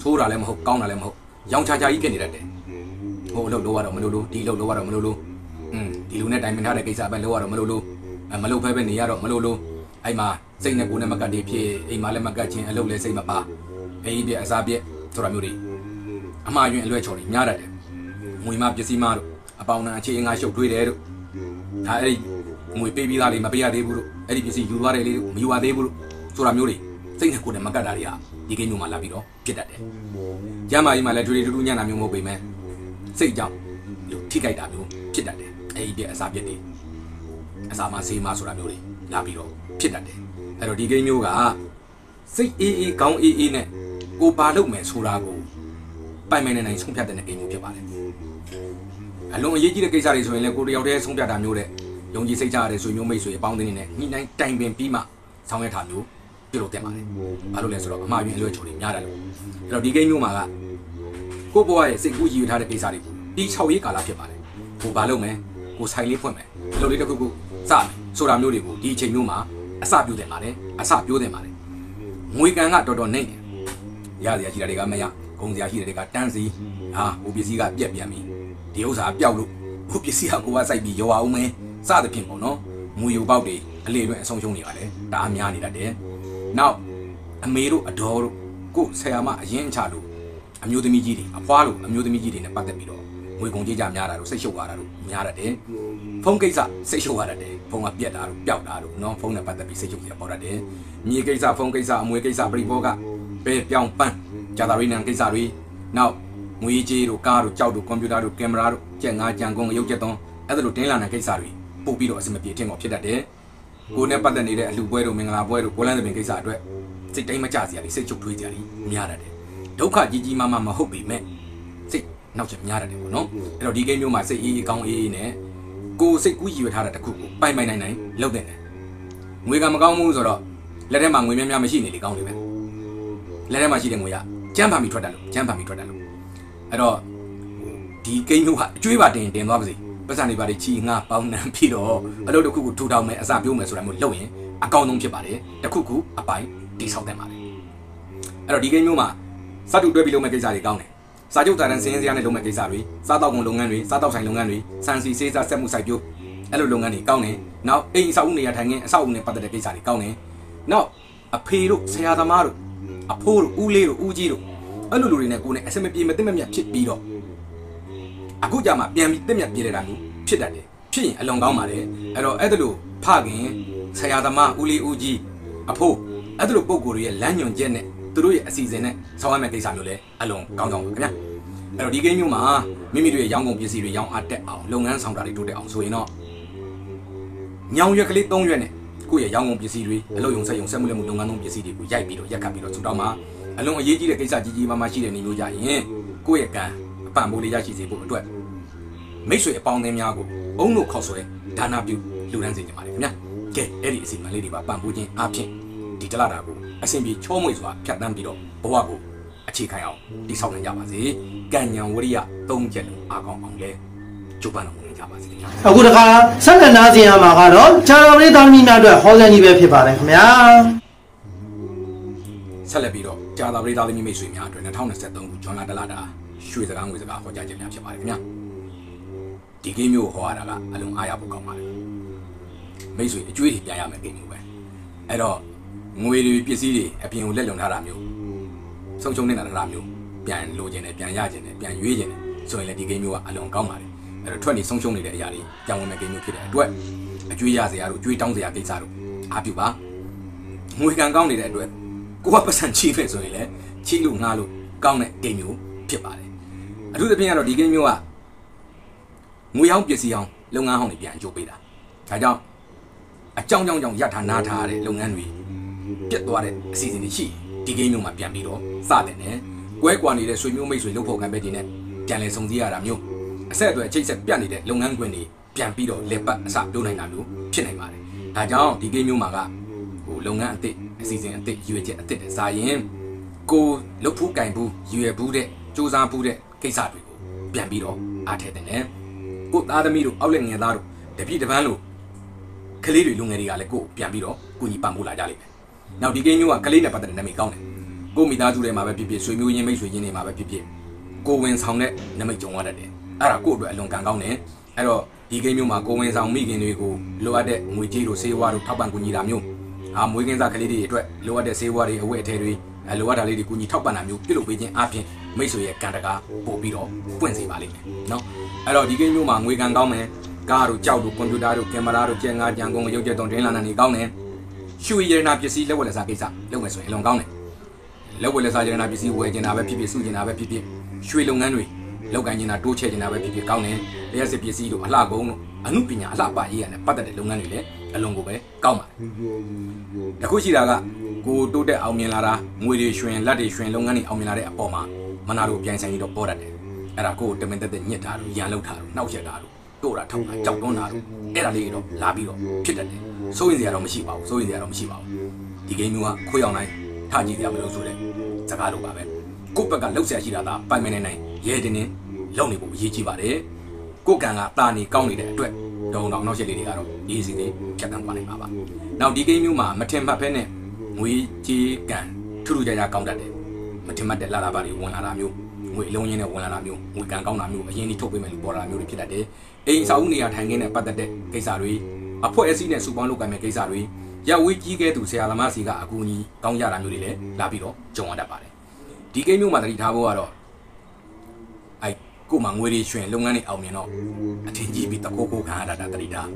ဆိုးတာလည်းမဟုတ်ကောင်းတာလည်းမဟုတ်ရောင်ချာချာကြီးဖြစ်နေတတ်တယ်ဟိုအလုပ်လုပ်ရတော့မလို့လို့ဒီအလုပ်လုပ်ရတော့မလို့လို့อืม ဒီလူနဲ့တိုင်ပင်ထားတဲ့ကိစ္စပဲလုပ်ရတော့မလို့လို့မလုပ်ဖဲပဲနေရတော့မလို့လို့အဲ့မှာစိတ်နဲ့ကိုယ်နဲ့မကတ်တည်းဖြစ်အိမ်မှာလည်းမကတ်ခြင်းအလုပ်လည်းစိတ်မပါအိမ်ပြအစားပြဆိုတာမျိုးတွေအမှားယွင်းအလွဲချော်တွေများတတ်တယ်ငွေမပစ္စည်းမတို့အပေါင်နာအခြေအငါရှုပ်ထွေးတယ်တို့ဒါအဲ့ဒီငွေပေးပြီးသားလေးမပေးရသေးဘူးတို့အဲ့ဒီပစ္စည်းယူသွားတယ်လေတို့မယူရသေးဘူးတို့ဆိုတာမျိုးတွေစိတ်နဲ့ကိုယ်နဲ့မကတ်တာတွေဟာဒီကိန်းမျိုးမှာလာပြီးတော့ဖြစ်တတ်တယ်ကျမ်းမာရေးမှာလည်းထွေထွေတူတူညံ့တာမျိုးမဟုတ်ပေမဲ့စိတ်ကြောင့်ထိကြိုက်တာမျိုးဖြစ်တတ်တယ် အဲ့ဒီပြအစားပြက်တွေအစာမဆေးမဆိုတာမျိုးတွေလာပြီးတော့ဖြစ်တတ်တယ်အဲ့တော့ဒီကိန်းမျိုးကစိတ်အေးအေးခေါင်းအေးအေးနဲ့ကိုပါလုပ်မယ်ဆိုတာကိုပိုင်ပိုင်နိုင်နိုင်ဆုံးဖြတ်တဲ့ကိန်းမျိုးဖြစ်ပါတယ်အလုံးအရေးကြီးတဲ့ကိစ္စတွေဆိုရင်လည်းကိုတယောက်တည်းဆုံးဖြတ်တာမျိုးတဲ့ယုံကြည်စိတ်ချရတဲ့ဆွေမျိုးမိတ်ဆွေအပေါင်းအသင်းတွေနဲ့ညှိနှိုင်းတိုင်ပင်ပြီးမှဆောင်ရွက်တာမျိုးပြုလုပ်တင်ပါတယ်ဘာလို့လဲဆိုတော့အမှားယွင်းအလွဲချိုတွေများတယ်လို့အဲ့တော့ဒီကိန်းမျိုးမှာကကိုဘွားရဲ့စိတ်ကူးရည်ထားတဲ့ကိစ္စတွေကိုဒီ6ရေးကာလဖြစ်ပါတယ်ကိုဘာလုပ်မယ် ကိုဆိုင်လေးဖွင့်မယ်အလုပ်လေးတစ်ခုခုစမယ်ဆိုတာမျိုးတွေကိုဒီအချိန်မျိုးမှာအစပြုတင်ပါတယ်အစပြိုးတင်ပါတယ်ငွေကန်ကတော်တော်နေတယ်ရစရာရှိတာတွေကမရဂုံစရာရှိတဲ့တွေကတန်းစီဟာဟိုပစ္စည်းကပြက်ပြန်ပြီဒီဥစ္စာပျောက်လို့ဟိုပစ္စည်းကကိုကစိုက်ပြီးရောအောင်မယ်စသဖြင့်ပေါ့နော်ငွေယူပေါက်တွေအလေလွင့်အဆုံးရှုံးနေပါတယ်ဒါအများနေတတ်တယ်နောက်အမေတို့အတော်တို့ကိုဆရာမအရင်အချလို့အမျိုးသမီးကြီးတွေအဖွားလို့အမျိုးသမီးကြီးတွေနဲ့ပတ်သက်ပြီးတော့ ငွေကုန်ကြေးကြများတာတို့စိတ်ရှုပ်သွားတာတို့များတတ်တယ်ဖုန်းကိစ္စစိတ်ရှုပ်ရတတ်တယ်ဖုန်းကပြက်တာတို့ပျောက်တာတို့နော်ဖုန်းနဲ့ပတ်သက်ပြီးစိတ်ရှုပ်ရပေါ်တတ်တယ်မြေကိစ္စဖုန်းကိစ္စအမွေကိစ္စပြိဘောကပဲပြောင်းပန်းဂျာတာရီနံကိစ္စတွေနောက်ငွေကြေးတို့ကားတို့ကြောက်တို့ကွန်ပျူတာတို့ကင်မရာတို့ကြက်ငါးကြံကုန်းရုပ်ကြက်သွန်းအဲ့ဒါလိုတင်းလာတဲ့ကိစ္စတွေပို့ပြီးတော့အဆင်မပြေထင်ပေါ်ဖြစ်တတ်တယ်ကိုယ်နဲ့ပတ်သက်နေတဲ့အလှပွဲတို့မင်္ဂလာပွဲတို့ကိုလန်းသဘင်ကိစ္စအတွက်စိတ်တိုင်းမကြစရာတွေစိတ်ချုပ်ထွေးစရာတွေများတတ်တယ်ဒုက္ခကြီးကြီးမားမားမဟုတ်ပေမဲ့စိတ် နောက်ချက်များတတ်တယ်ပေါ့နော်အဲ့တော့ဒီကိန်းမျိုးမှာစိတ်အေးအေးကောင်းအေးအေးနဲ့ကိုယ်စိတ်ကူးရည်ထားတာတခုကိုပိုင်ပိုင်နိုင်နိုင်လုပ်တဲ့တယ်ငွေကမကောင်းဘူးဆိုတော့လက်ထဲမှာငွေများများမရှိနေလေကောင်းနေပဲလက်ထဲမှာရှိတဲ့ငွေကကျန်းဖန်ပြီးထွက်တယ်လို့ကျန်းဖန်ပြီးထွက်တယ်လို့အဲ့တော့ဒီကိန်းမျိုးကအကျွေးပါတင်တင်သွားပါစေပတ်စံတွေပါတွေချီငါပေါင်းနှံပြီးတော့အလုပ်တစ်ခုခုထူထောင်မယ်အစာပြုံးမယ်ဆိုတာမျိုးလုပ်ရင်အကောင်းဆုံးဖြစ်ပါတယ်တခုခုအပိုင်တိဆောက်တဲ့ပါတယ်အဲ့တော့ဒီကိန်းမျိုးမှာစတုတွဲပြီးလုပ်မယ့်ကိစ္စတွေကောင်းတယ် စာချုပ်တာတန်စင်းစရာနဲ့လုပ်မယ့်ကိစ္စတွေစားတောက်ကုန်လုပ်ငန်းတွေစားတောက်ဆိုင်လုပ်ငန်းတွေစံစီစေးစားဆက်မှုစိုက်ပျိုးအဲ့လိုလုပ်ငန်းတွေကောင်းတယ်နောက်အိမ်အဆောက်အဦနေရာထိုင်ခင်းအဆောက်အဦနဲ့ပတ်သက်တဲ့ကိစ္စတွေကောင်းတယ်နောက်အဖေတို့ဆရာသမားတို့အဖိုးတို့ဦးလေးတို့ဦးကြီးတို့အဲ့လိုလူတွေနဲ့ကိုယ်နဲ့အစမပြေမသိမမြတ်ဖြစ်ပြီးတော့အခုကြမှာပြန်ပြီးသိမြတ်ပြေးတဲ့တာမျိုးဖြစ်တတ်တယ်ဖြစ်ရင်အလွန်ကောင်းပါတယ်အဲ့တော့အဲ့ဒါလိုဖခင်ဆရာသမားဦးလေးဦးကြီးအဖိုးအဲ့ဒါလိုပုံကိုယ်တွေရဲ့လမ်းညွန်ချက်နဲ့ သူတို့ရဲ့အစီအစဉ်နဲ့ဆောင်ရမယ့်ကိစ္စမျိုးလဲအလွန်ကောင်းကောင်းပါခင်ဗျာအဲ့တော့ဒီကိန်းမျိုးမှာမိမိတို့ရဲ့ရောင်းကုန်ပစ္စည်းတွေရောင်းအားတက်အောင်လုပ်ငန်းဆောင်တာတွေတိုးတက်အောင်ဆိုရင်တော့ညောင်ရွက်ကလေး၃ရွက်နဲ့ကိုယ့်ရဲ့ရောင်းကုန်ပစ္စည်းတွေအလုပ်ရုံဆက်ရုံဆက်မှုလက်မှုလုပ်ငန်းသုံးပစ္စည်းတွေကိုရိုက်ပြီးတော့ရက်ခတ်ပြီးတော့ထူထောင်မှာအလွန်အရေးကြီးတဲ့ကိစ္စကြီးကြီးမားမားရှိတဲ့နေမျိုးကြရင်ကိုယ့်ရဲ့ကံအပံ့ပိုးလေးရရှိစေဖို့အတွက်မိတ်ဆွေအပေါင်းအသင်းများကိုအုံလို့ခေါ်ဆွဲဒါနာပြုလူဒန်းစေကြပါလေခင်ဗျာကဲအဲ့ဒီအစီအမံလေးတွေပါပံ့ပိုးခြင်းအပြင်ဒီတလတာကို အဆင်ပြေချောမွေစွာဖြတ်တန်းပြီးတော့ဘဝကိုအခြေခံအောင်တိဆောက်နိုင်ကြပါစေ။ကံဉဏ်ဝရိယသုံးချက်လုံးအားကောင်းအောင်လဲကြိုးပမ်းတော်မူနိုင်ကြပါစေခင်ဗျာအခုတခါဆက်လက်နားစင်ရမှာကတော့ခြာတော်လေးသားသမီးများအတွက်ဟောစံကြီးပဲဖြစ်ပါတယ်ခင်ဗျာ။ဆက်လက်ပြီးတော့ကြာသာပရိသတ်သမီးမိတ်ဆွေများအတွက်2023ခုဇွန်လတလတာရွှေစကားငွေစကားဟောကြားခြင်းများဖြစ်ပါတယ်ခင်ဗျာ။ဒီကိန်းမျိုးကိုဟောရတာကအလုံးအားရဖို့ကောင်းပါတယ်။မိတ်ဆွေအကျွေးတွေပြန်ရမယ်ကိန်းမျိုးပဲ။အဲ့တော့ ငွေတွေပစ္စည်းတွေအပြင်ကိုလက်လွန်ထားတာမျိုးဆုံးရှုံးနေတာတာမျိုးပြန်လိုချင်တယ်ပြန်ရချင်တယ်ပြန်ရွေးချင်တယ်ဆိုရင်လည်းဒီကိန်းမျိုးကအလွန်ကောင်းပါတယ်အဲ့တော့ထွက်နေဆုံးရှုံးနေတဲ့အရာတွေပြန်ဝင်မဲ့ကိန်းမျိုးဖြစ်တဲ့အတွက်အကျွေးရစရာတို့ကျွေးတောင်းစရာကိစ္စတို့အားပြုပါငွေကံကောင်းနေတဲ့အတွက်ကိုကပတ်စံချီးမယ်ဆိုရင်လည်းချီးလို့ငှားလို့ကောင်းတဲ့ကိန်းမျိုးဖြစ်ပါတယ်အထူးသဖြင့်ကတော့ဒီကိန်းမျိုးကငွေဟောင်းပစ္စည်းဟောင်းလုပ်ငန်းဟောင်းတွေပြန်အကျိုးပေးတာဒါကြောင့်အကြောင်းကြောင့်ကြောင့်ရထားနားထားတဲ့လုပ်ငန်းတွေ ပြတ်သွားတဲ့အစီအစဉ်တွေရှိဒီကိန်းမျိုးမှာပြန်ပြီးတော့စတင်တယ်။ကွဲကွာနေတဲ့ဆွေမျိုးမိတ်ဆွေလုပ်ဖို့ကံပဲဒီနဲ့ပြန်လဲစုံစည်းရတာမျိုးအဆက်အသွယ်အချိတ်ဆက်ပြတ်နေတဲ့လုပ်ငန်းခွင်တွေပြန်ပြီးတော့လက်ပတ်အစလုပ်နိုင်တာမျိုးဖြစ်နိုင်ပါတယ်။ဒါကြောင့်ဒီကိန်းမျိုးမှာကဟိုလုပ်ငန်းအသစ်အစီအစဉ်အသစ်ရွေချက်အသစ်တဲ့စာရင်ကိုလုပ်ဖို့ကင်ဘူးရွယ်ဘူးတဲ့စူးစမ်းဘူးတဲ့ကိစ္စတွေကိုပြန်ပြီးတော့အားထည့်တဲ့နဲ့ကိုသားသမီးတို့အောက်လက်ငယ်သားတို့တပြည့်တပန်းလို့ကလေးတွေလူငယ်တွေကလည်းကိုပြန်ပြီးတော့ကိုညီပံ့ပိုးလာကြလိမ့်မယ်။ နောက်ဒီကိန်းမျိုးကကလေးနဲ့ပတ်သက်တဲ့နာမည်ကောင်းတယ်။ကိုမိသားစုထဲမှာပဲဖြစ်ဖြစ်ဆွေမျိုးရင်းမိတ်ဆွေရင်းတွေမှာပဲဖြစ်ဖြစ်ကိုဝင်ဆောင်တဲ့နာမည်ကြုံရတတ်တယ်။အဲ့ဒါကိုအတွက်အလွန်ကံကောင်းတယ်။အဲ့တော့ဒီကိန်းမျိုးမှာကိုဝင်ဆောင်မိခင်တွေကိုလိုအပ်တဲ့ငွေကြေးတို့ဆေးဝါးတို့ထောက်ပံ့ကူညီတာမျိုးအာမွေးကင်းစားကလေးတွေအတွက်လိုအပ်တဲ့ဆေးဝါးတွေအဝတ်အထည်တွေအလိုအပ်တာလေးတွေကူညီထောက်ပံ့တာမျိုးပြုလုပ်ပေးခြင်းအပြင်မိတ်ဆွေရဲ့ကံတကာပို့ပြီးတော့ပွင့်စေပါလိမ့်မယ်နော်အဲ့တော့ဒီကိန်းမျိုးမှာငွေကံကောင်းမယ်ကားတို့ကြောက်တို့ကွန်ပျူတာတို့ကင်မရာတို့ကြက်ငါးကြံကုန်ရုပ်ကြက်တုံတင်းလာနေကောင်းတယ် ရွှေရတနာပစ္စည်းလက်ဝတ်လက်စားကိစ္စလုပ်မယ်ဆိုရင်အလွန်ကောင်းတယ်လက်ဝတ်လက်စားရတနာပစ္စည်းဝယ်ကျင်တာပဲဖြစ်ဖြစ်စုကျင်တာပဲဖြစ်ဖြစ်ရွှေလုပ်ငန်းတွေလောက်ကန်ကျင်တာတိုးချဲ့ကျင်တာပဲဖြစ်ဖြစ်ကောင်းတယ်လျှက်စစ်ပစ္စည်းတို့အလှကုန်တို့အမှုပညာအလှပရေးရတဲ့ပတ်သက်တဲ့လုပ်ငန်းတွေလည်းအလုံးကိုပဲကောင်းပါတယ်တခုရှိတာကကိုတိုးတက်အောင်မြင်လာတာငွေတွေရွှင်လက်တွေရွှင်လုပ်ငန်းတွေအောင်မြင်လာတဲ့အပေါ်မှာမနာတို့ပြန်ဆိုင်ပြီးတော့ပေါ်တတ်တယ်အဲ့ဒါကိုတမင်တက်တက်ညစ်တာတို့ရန်လောက်တာတို့နှောက်ရက်တာတို့ တို့တာထောက်တာကြောက်တွန်းတာတို့အဲ့ဒါလေးတော့လာပြီးတော့ဖြစ်တတ်တယ်စိုးရင်စရာတော့မရှိပါဘူးစိုးရင်စရာတော့မရှိပါဘူးဒီဂိမ်းမျိုးကခွေးအောင်တိုင်းထကြည့်ကြမလို့ဆိုတဲ့စကားလိုပါပဲကိုယ့်ဘက်ကလှုပ်ရှားရှိတာသာပိုင်မနေနိုင်ရဲတင်းတင်းလုံနေဖို့အရေးကြီးပါတယ်ကိုယ့်ကံကတာနေကောင်းနေတဲ့အတွက်ဒုံတော့နောက်ချက်လေးတွေကတော့အေးစီလေးဖြတ်တန်းသွားနိုင်ပါပါနောက်ဒီဂိမ်းမျိုးမှာမထင်မှတ်ဖဲနဲ့ငွေကြီးကံထူးထူးခြားခြားကောင်းတတ်တယ်မထင်မှတ်တဲ့လာလာပါတွေဝင်လာတာမျိုးငွေအလုံးရင်းနဲ့ဝင်လာတာမျိုးငွေကံကောင်းတာမျိုးအရင်ကြီးထုတ်ပေးမယ်လို့ပေါ်လာမျိုးတွေဖြစ်တတ်တယ် အိမ်စာအုပ်နေရာထိုင်ခင်းနဲ့ပတ်သက်တဲ့ကိစ္စတွေအဖွဲ့အစည်းနဲ့စုပေါင်းလုပ်ကိုင်မဲ့ကိစ္စတွေရဝေးကြီးကဲသူဆရာသမားစီကအကူအညီကောင်းကြတာမျိုးတွေလည်းလာပြီးတော့ကြုံရတတ်ပါတယ်ဒီကိန်းမျိုးမှာတတိထားဖို့ကတော့အဲကို့မှာငွေတွေရွှင်လုပ်ငန်းတွေအောင်မြင်တော့အထင်ကြီးပြီးတကိုးကိုခံရတာတတိထား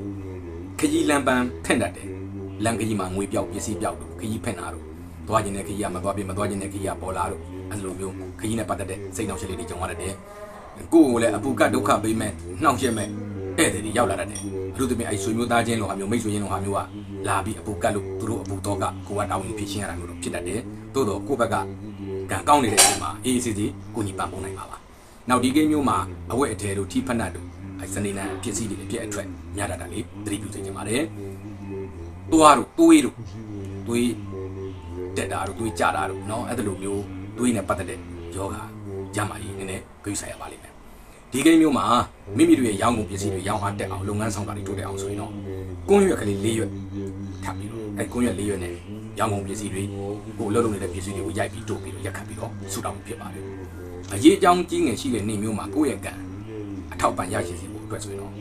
ခကြီးလမ်းပန်းထင့်တတ်တယ်လမ်းခကြီးမှာငွေပြောက်ပစ္စည်းပြောက်တို့ခကြီးဖက်နာတို့သွားခြင်းနဲ့ခကြီးကမသွားပြမသွားခြင်းနဲ့ခကြီးကပေါ်လာတို့အဲ့လိုမျိုးခကြီးနဲ့ပတ်သက်တဲ့စိတ်နှောက်ယှက်လေးတွေကြုံရတတ်တယ် ကိုယ့်ကိုလည်းအပူကဒုက္ခပေးမဲ့နှောင့်ယှက်မဲ့ဧည့်သည်တွေရောက်လာတတ်တယ်အထူးသဖြင့်အဲဆွေမျိုးသားချင်းလိုဟာမျိုးမိတ်ဆွေချင်းလိုဟာမျိုးကလာပြီးအပူကတ်လို့သူတို့အပူတော့ကကိုကတောင်းရင်ဖြစ်ရှင်းရတာမျိုးတော့ဖြစ်တတ်တယ်သို့တော့ကိုယ့်ဘက်ကကံကောင်းနေတဲ့အချိန်မှာအေးအေးဆေးဆေးကိုညီပန်ပုံနိုင်ပါပါနောက်ဒီကိန်းမျိုးမှာအဝတ်အထည်တို့ထိဖက်နတ်တို့အဲစနေနံဖြစ်စီတွေအပြည့်အထွက်များတတ်တာလေးသတိပြုစေချင်ပါတယ်တွားတို့တွေးတို့တွေးတက်တာတို့တွေးကြတာတို့เนาะအဲ့ဒါလိုမျိုးတွေးနေပတ်သက်တဲ့ယောဂ ကြမှာကြီးနည်းနည်းဂိမ်းဆိုင်ရပါလိမ့်မယ်ဒီကိန်းမျိုးမှာမိမိတို့ရဲ့ရောင်းကုန်ပစ္စည်းတွေရောင်းအားတက်အောင်လုပ်ငန်းဆောင်တာတွေတိုးတက်အောင်ဆိုရင်တော့ကွန်းရွက်ကလေး၄ရွက်ထပ်ပြီးတော့အဲကွန်းရွက်၄ရွက်နဲ့ရောင်းကုန်ပစ္စည်းတွေကိုလှုပ်လှုပ်နေတဲ့ပစ္စည်းတွေကိုရိုက်ပြီးတိုးပြီးတော့ရက်ခတ်ပြီးတော့ဆူတောင်းဖြစ်ပါတယ်အရေးအကြောင်းကြီးငယ်ရှိတဲ့နေမျိုးမှာကိုယ့်ရဲ့ကံအထောက်ပံ့ရရှိစေဖို့အတွက်ဆိုရင်တော့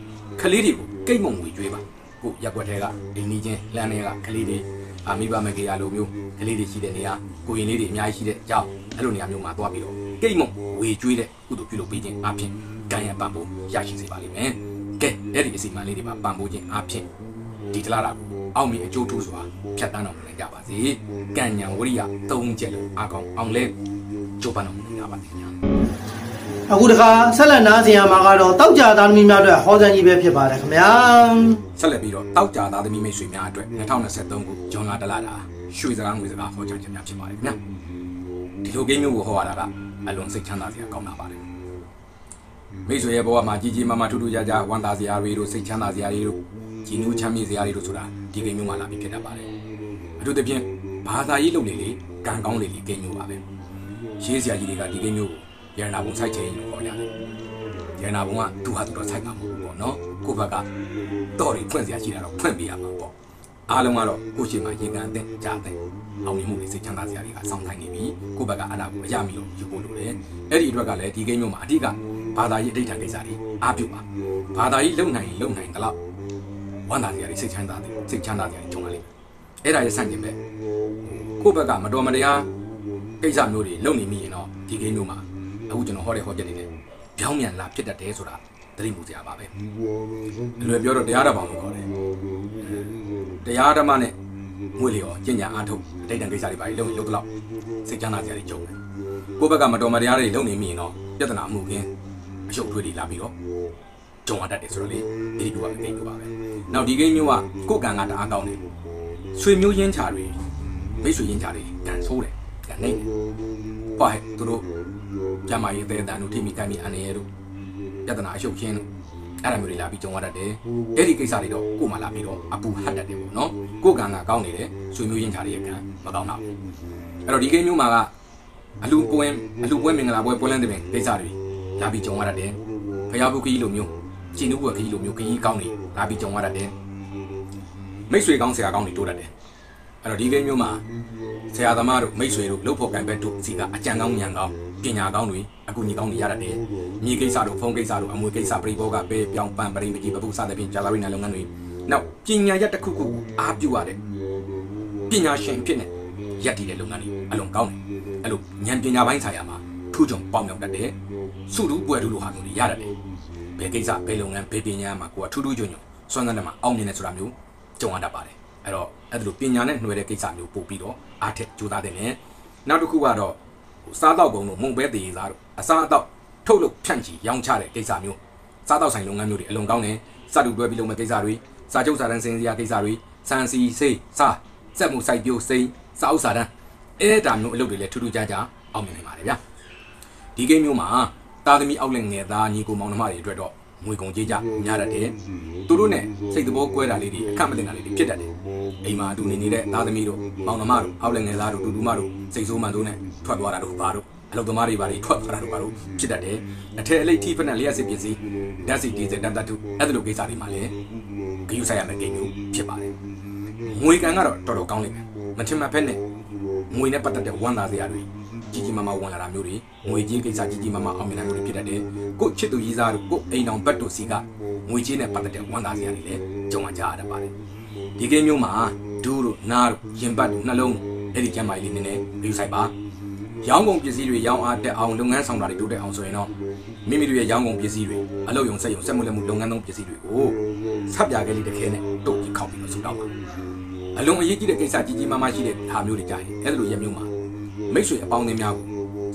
ကလေးတွေကိုကိတ်မုံငွေကျွေးပါကိုရက်ွက်ထဲကအိမ်နီးချင်းလမ်းထဲကကလေးတွေအ မိဘမကေရလိုမျိုးကလေးတွေရှိတဲ့နေရာကိုရင်လေးတွေအများကြီးရှိတဲ့အကြောင်းအဲ့လိုနေရာမျိုးမှာသွားပြီးတော့ကိတ်မုံဝေကျွေးတဲ့ကုသိုလ်ပြုလုပ်ပေးခြင်းအပြင်ကံရပံ့ပိုးရရှိစေပါလိမ့်မယ်။ကဲအဲ့ဒီအစီအမံလေးတွေမှာပံ့ပိုးခြင်းအပြင်ဒီတလားတာကိုအောင်မြင်အကျိုးထူးစွာဖြတ်တန်းတော်မူနိုင်ကြပါစေ။ကံညာဝရိယသုံးချက်လို့အကောင်အောင်လဲကြိုးပမ်းတော်မူနိုင်ကြပါစေခင်ဗျာ။ အခုတခါဆက်လက်နားစင်ရမှာကတော့တောက်ကြသားသမီးများအတွက်ဟောစံကြီးပဲဖြစ်ပါတယ်ခင်ဗျာဆက်လက်ပြီးတော့တောက်ကြသားသမီးမိတ်ဆွေများအတွက်2023ခုဇွန်လတလတာရွှေစကားငွေစကားဟောကြားခြင်းများဖြစ်ပါတယ်ခင်ဗျာဒီလိုကိန်းမျိုးကိုဟောရတာကအလွန်စိတ်ချမ်းသာစရာကောင်းတာပါတယ်မိတ်ဆွေရဲ့ဘဝမှာကြီးကြီးမားမားထူးထူးခြားခြားဝမ်းသာစရာတွေတို့စိတ်ချမ်းသာစရာတွေတို့ကြည်နူးချမ်းမြေ့စရာတွေတို့ဆိုတာဒီကိန်းမျိုးမှာလာပြီးဖြစ်တတ်ပါတယ်အထူးသဖြင့်ဘာသာရေးလုပ်လေလေကံကောင်းလေလေကိန်းမျိုးပါပဲရေးစရာကြီးတွေကဒီကိန်းမျိုးကို ရတနာဘုံစိုက်ခြင်းလို့ခေါ်ကြတယ်ရတနာဘုံကသူဟာသူတော့စိုက်မှာမဟုတ်ဘူးပေါ့နော်ကိုယ့်ဘက်ကတော့တွေဖွင့်စရာရှိတာတော့ဖွင့်ပေးရမှာပေါ့အားလုံးကတော့ကိုယ့်ရှိမှရင်ကန်တဲ့ကြားတဲ့အောင်မြင်မှုတွေစိတ်ချမ်းသာစရာတွေကစောင့်ထိုင်နေပြီကိုယ့်ဘက်ကအလားကိုအရမီလို့ယူဖို့လိုတယ်အဲ့ဒီအတွက်ကလည်းဒီကိန်းမျိုးမှာအဓိကဘာသာရေးအဋိဌာန်ကိစ္စတွေအားပြုပါဘာသာရေးလုံနိုင်လုံနိုင်တလောက်ဝမ်းသာစရာတွေစိတ်ချမ်းသာတွေစိတ်ချမ်းသာစရာတွေခြုံလာလိမ့်မယ်အဲ့ဒါရဲ့ဆန့်ကျင်ပဲကိုယ့်ဘက်ကမတော်မတရားကိစ္စမျိုးတွေလုံနေမိရင်တော့ဒီကိန်းမျိုးမှာ အခုကျွန်တော်ဟောတဲ့ဟောချက်တွေနဲ့ပြောင်းပြန်လာဖြစ်တတ်တယ်ဆိုတာသတိမှုစရာပါပဲအလွယ်ပြောတော့တရားတော်ပေါင်းလို့ခေါ်တယ်တရားဓမ္မနဲ့ငွေလျော်ကျင့်ကြံအားထုတ်အတိတ်တန်ကိစ္စတွေပါလုံလုံတော့စိတ်ချမ်းသာစရာတွေကြုံတယ်ကိုယ့်ဘက်ကမတော်မတရားတွေလုံနေမိရင်တော့ပြဿနာမှုခင်းအရှုပ်ထွေးတွေလာပြီးတော့ကြုံရတတ်တယ်ဆိုတော့လေဒီလိုပါပဲဒီလိုပါပဲနောက်ဒီကိန်းမျိုးကကိုယ်ကံကတအားကောင်းတယ်ဆွေမျိုးရင်းချာတွေမိတ်ဆွေရင်းချာတွေကံဆိုးတယ်ကံနေတယ်ဟောဟဲ့သူတို့ ကြမ်းမာရေးတဲ့တန်တို့ထိမိကမ်းမိအနေရတို့ပြဿနာအရှုပ်ခင်းတို့အဲ့ဒါမျိုးတွေလာပြီးကြုံရတတ်တယ်အဲ့ဒီကိစ္စတွေတော့ကို့မှာလာပြီးတော့အပူဟတ်တတ်တယ်ပေါ့နော်ကိုယ်ကံကကောင်းနေတယ်ဆွေမျိုးရင်းချာတွေရဲ့ကံမကောင်းတာဘူးအဲ့တော့ဒီကိန်းမျိုးမှာကအလူပွဲအလူပွဲမင်္ဂလာပွဲပွဲလန်းတဲ့ပင်ကိစ္စတွေလာပြီးကြုံရတတ်တယ်ဖယားဘုခကြီးလိုမျိုးကျင်းနှုတ်ဘုခကြီးလိုမျိုးခကြီးကောင်းနေလာပြီးကြုံရတတ်တယ်မိတ်ဆွေကောင်းဆရာကောင်းတွေတိုးတတ်တယ် အဲ့တော့ဒီကိန်းမျိုးမှာဆရာသမားတို့မိတ်ဆွေတို့လှုပ်ဖို့ကံပဲတို့စီကအကြံကောင်းဉာဏ်ကောင်းပညာကောင်းတွေအကူအညီကောင်းတွေရတတ်တယ်မြေကိစ္စတို့ဖုန်းကိစ္စတို့အမွေကိစ္စပရိဘောကပဲပြောင်းပန်ပရိမကြီးပပုစတဲ့ပြင်ကြာလာရင်းတဲ့လုပ်ငန်းတွေနောက်ပညာရက်တစ်ခုခုအားပြုရတဲ့ပညာရှင်ဖြစ်နေရက်တည်တဲ့လုပ်ငန်းတွေအလုံးကောင်းတယ်အဲ့လိုဉာဏ်ပညာပိုင်းဆိုင်ရာမှာထူးချွန်ပေါက်မြောက်တတ်တယ်စုတူပွဲတူလိုဟာမျိုးတွေရတတ်တယ်ဘယ်ကိစ္စဘယ်လုပ်ငန်းဘယ်ပညာမှာကိုကထူးထူးချွန်ချွန်စွမ်းစမ်းတယ်မှာအောင်မြင်တယ်ဆိုတာမျိုးကြုံရတတ်ပါတယ် အဲ့တော့အဲ့လိုပညာနဲ့နှွယ်တဲ့ကိစ္စမျိုးပို့ပြီးတော့အားထက်ကြိုးစားတယ်နဲ့နောက်တစ်ခုကတော့စားတော့ကုံတို့မုံပဲတည်စားတို့အစားအတော့ထုတ်လုပ်ဖြန့်ချီရောင်းချတဲ့ကိစ္စမျိုးစားတော့ဆိုင်လုပ်ငန်းမျိုးတွေအလွန်ကောင်းတယ်စတူတွဲပြီးလုပ်မဲ့ကိစ္စတွေစာချုပ်စာတမ်းစင်စရာကိစ္စတွေစံစီစိတ်စာစက်မှုစိုက်ပျိုးစိတ်စာအုပ်စာတမ်းအဲ့ဒါမျိုးအလုပ်တွေလည်းထူးထူးခြားခြားအောင်မြင်နိုင်ပါတယ်ဗျာဒီကိန်းမျိုးမှာတာသမီအောက်လက်ငယ်သားညီကိုမောင်နှမတွေအတွက်တော့ ငွေကုန်ကြေးကြများတတ်တယ်သူတို့နဲ့စိတ်တဘောကွဲတာလေးတွေအခက်မတင်တာလေးတွေဖြစ်တတ်တယ်အိမ်မှာအတူနေနေတဲ့သားသမီးတို့မောင်နှမတို့အောက်လက်ငယ်သားတို့တူတူမတို့စိတ်ဆိုးမှန်တို့နဲ့ထွက်သွားတာတို့ဘာတို့အလုပ်သမားတွေဘာတွေထွက်သွားတာတို့ဘာတို့ဖြစ်တတ်တယ်အထက်အလိတ်ထိဖက်နဲ့လျှက်စစ်ပစ္စည်းဓာတ်စီဒီဇယ်တန်တတ်တူအဲ့ဒါလိုကိစ္စတွေမှာလည်းဂရုစိုက်ရမယ့်ကိန်းမျိုးဖြစ်ပါတယ်ငွေကန်ကတော့တော်တော်ကောင်းလိမ့်မယ်မထင်မှတ်ဖက်နဲ့ငွေနဲ့ပတ်သက်တဲ့ဝန်သားစရာတွေ ကြီးကြီးမားမားဝန်လာတာမျိုးတွေငွေကြီးကိစ္စကြီးကြီးမားမားအောင်မြင်တာမျိုးတွေဖြစ်တတ်တယ်ကိုချစ်သူကြီးစားတို့ကိုအိမ်အောင်ဘတ်တို့စီကငွေကြီးနဲ့ပတ်သက်တဲ့ဝန်သားစရာတွေလည်းကြုံရကြရတတ်ပါတယ်ဒီကိန်းမျိုးမှာဒူးတို့နားတို့ရင်ပတ်တို့နှလုံးအဲ့ဒီကျမ်းမာရေးလေးနည်းနည်းဂရုစိုက်ပါရောင်းကုန်ပစ္စည်းတွေရောင်းအားတက်အောင်လုပ်ငန်းဆောင်တာတွေတိုးတက်အောင်ဆိုရင်တော့မိမိတို့ရဲ့ရောင်းကုန်ပစ္စည်းတွေအလုပ်ရုံစက်ရုံစက်မှုလက်မှုလုပ်ငန်းသုံးပစ္စည်းတွေကိုဆက်ပြားကလေးတစ်ခဲနဲ့တုတ်ပြီးခောက်ပြီးတော့ဆူတောက်ပါအလုံးအရေးကြီးတဲ့ကိစ္စကြီးကြီးမားမားရှိတဲ့ဟာမျိုးတွေကြာရင်အဲ့လိုရက်မျိုးမှာ မိတ်ဆွေအပေါင်းအသင်းများကို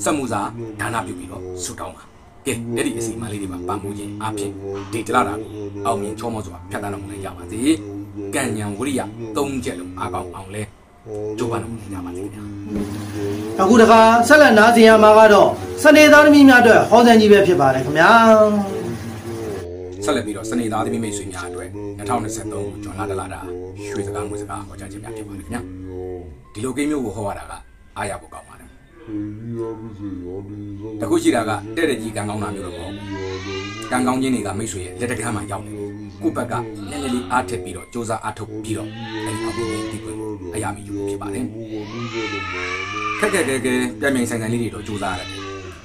စက်မှုစာဒါနပြုပြီးတော့ဆူတောင်းပါကဲအဲ့ဒီအစီအမံလေးတွေပါပံ့ပိုးခြင်းအပြင်ဒီတလာတာကိုအောင်မြင်ချောမောစွာဖြတ်သန်းတော်မူနိုင်ကြပါစေကံဉဏ်ဝိရိယသုံးချက်လုံးအားကောင်းအောင်လဲကြိုးပမ်းတော်မူနိုင်ကြပါစေခင်ဗျာအခုတခါဆက်လက်နားဆင်ရမှာကတော့စနေသားသမီးများအတွက်ဟောစံကြီးပဲဖြစ်ပါတယ်ခင်ဗျာဆက်လက်ပြီးတော့စနေသားသမီးမိတ်ဆွေများအတွက်2023ခုဇွန်လတလတာရွှေစကားငွေစကားဟောကြားခြင်းများဖြစ်ပါတယ်ခင်ဗျာဒီလိုကိန်းမျိုးကိုဟောရတာက အားရဖို့ကောင်းပါတယ်တခုရှိတာကတဲ့တဲ့ကြီးကံကောင်းတာမျိုးတော့မဟုတ်ဘူးကံကောင်းခြင်းတွေကမိတ်ဆွေရဲ့လက်တကမ်းမှာရောက်နေတယ်ကိုဘက်ကနည်းနည်းလေးအားထက်ပြီးတော့စူးစမ်းအားထုတ်ပြီးတော့အဲ့ဒီအပေါ်ကိုဒီကွယ်အရာမျိုးဖြစ်ပါတယ်ခက်ခက်ခဲခဲပြန်ပြန်ဆိုင်ဆိုင်လေးတွေတော့စူးစမ်းရတယ်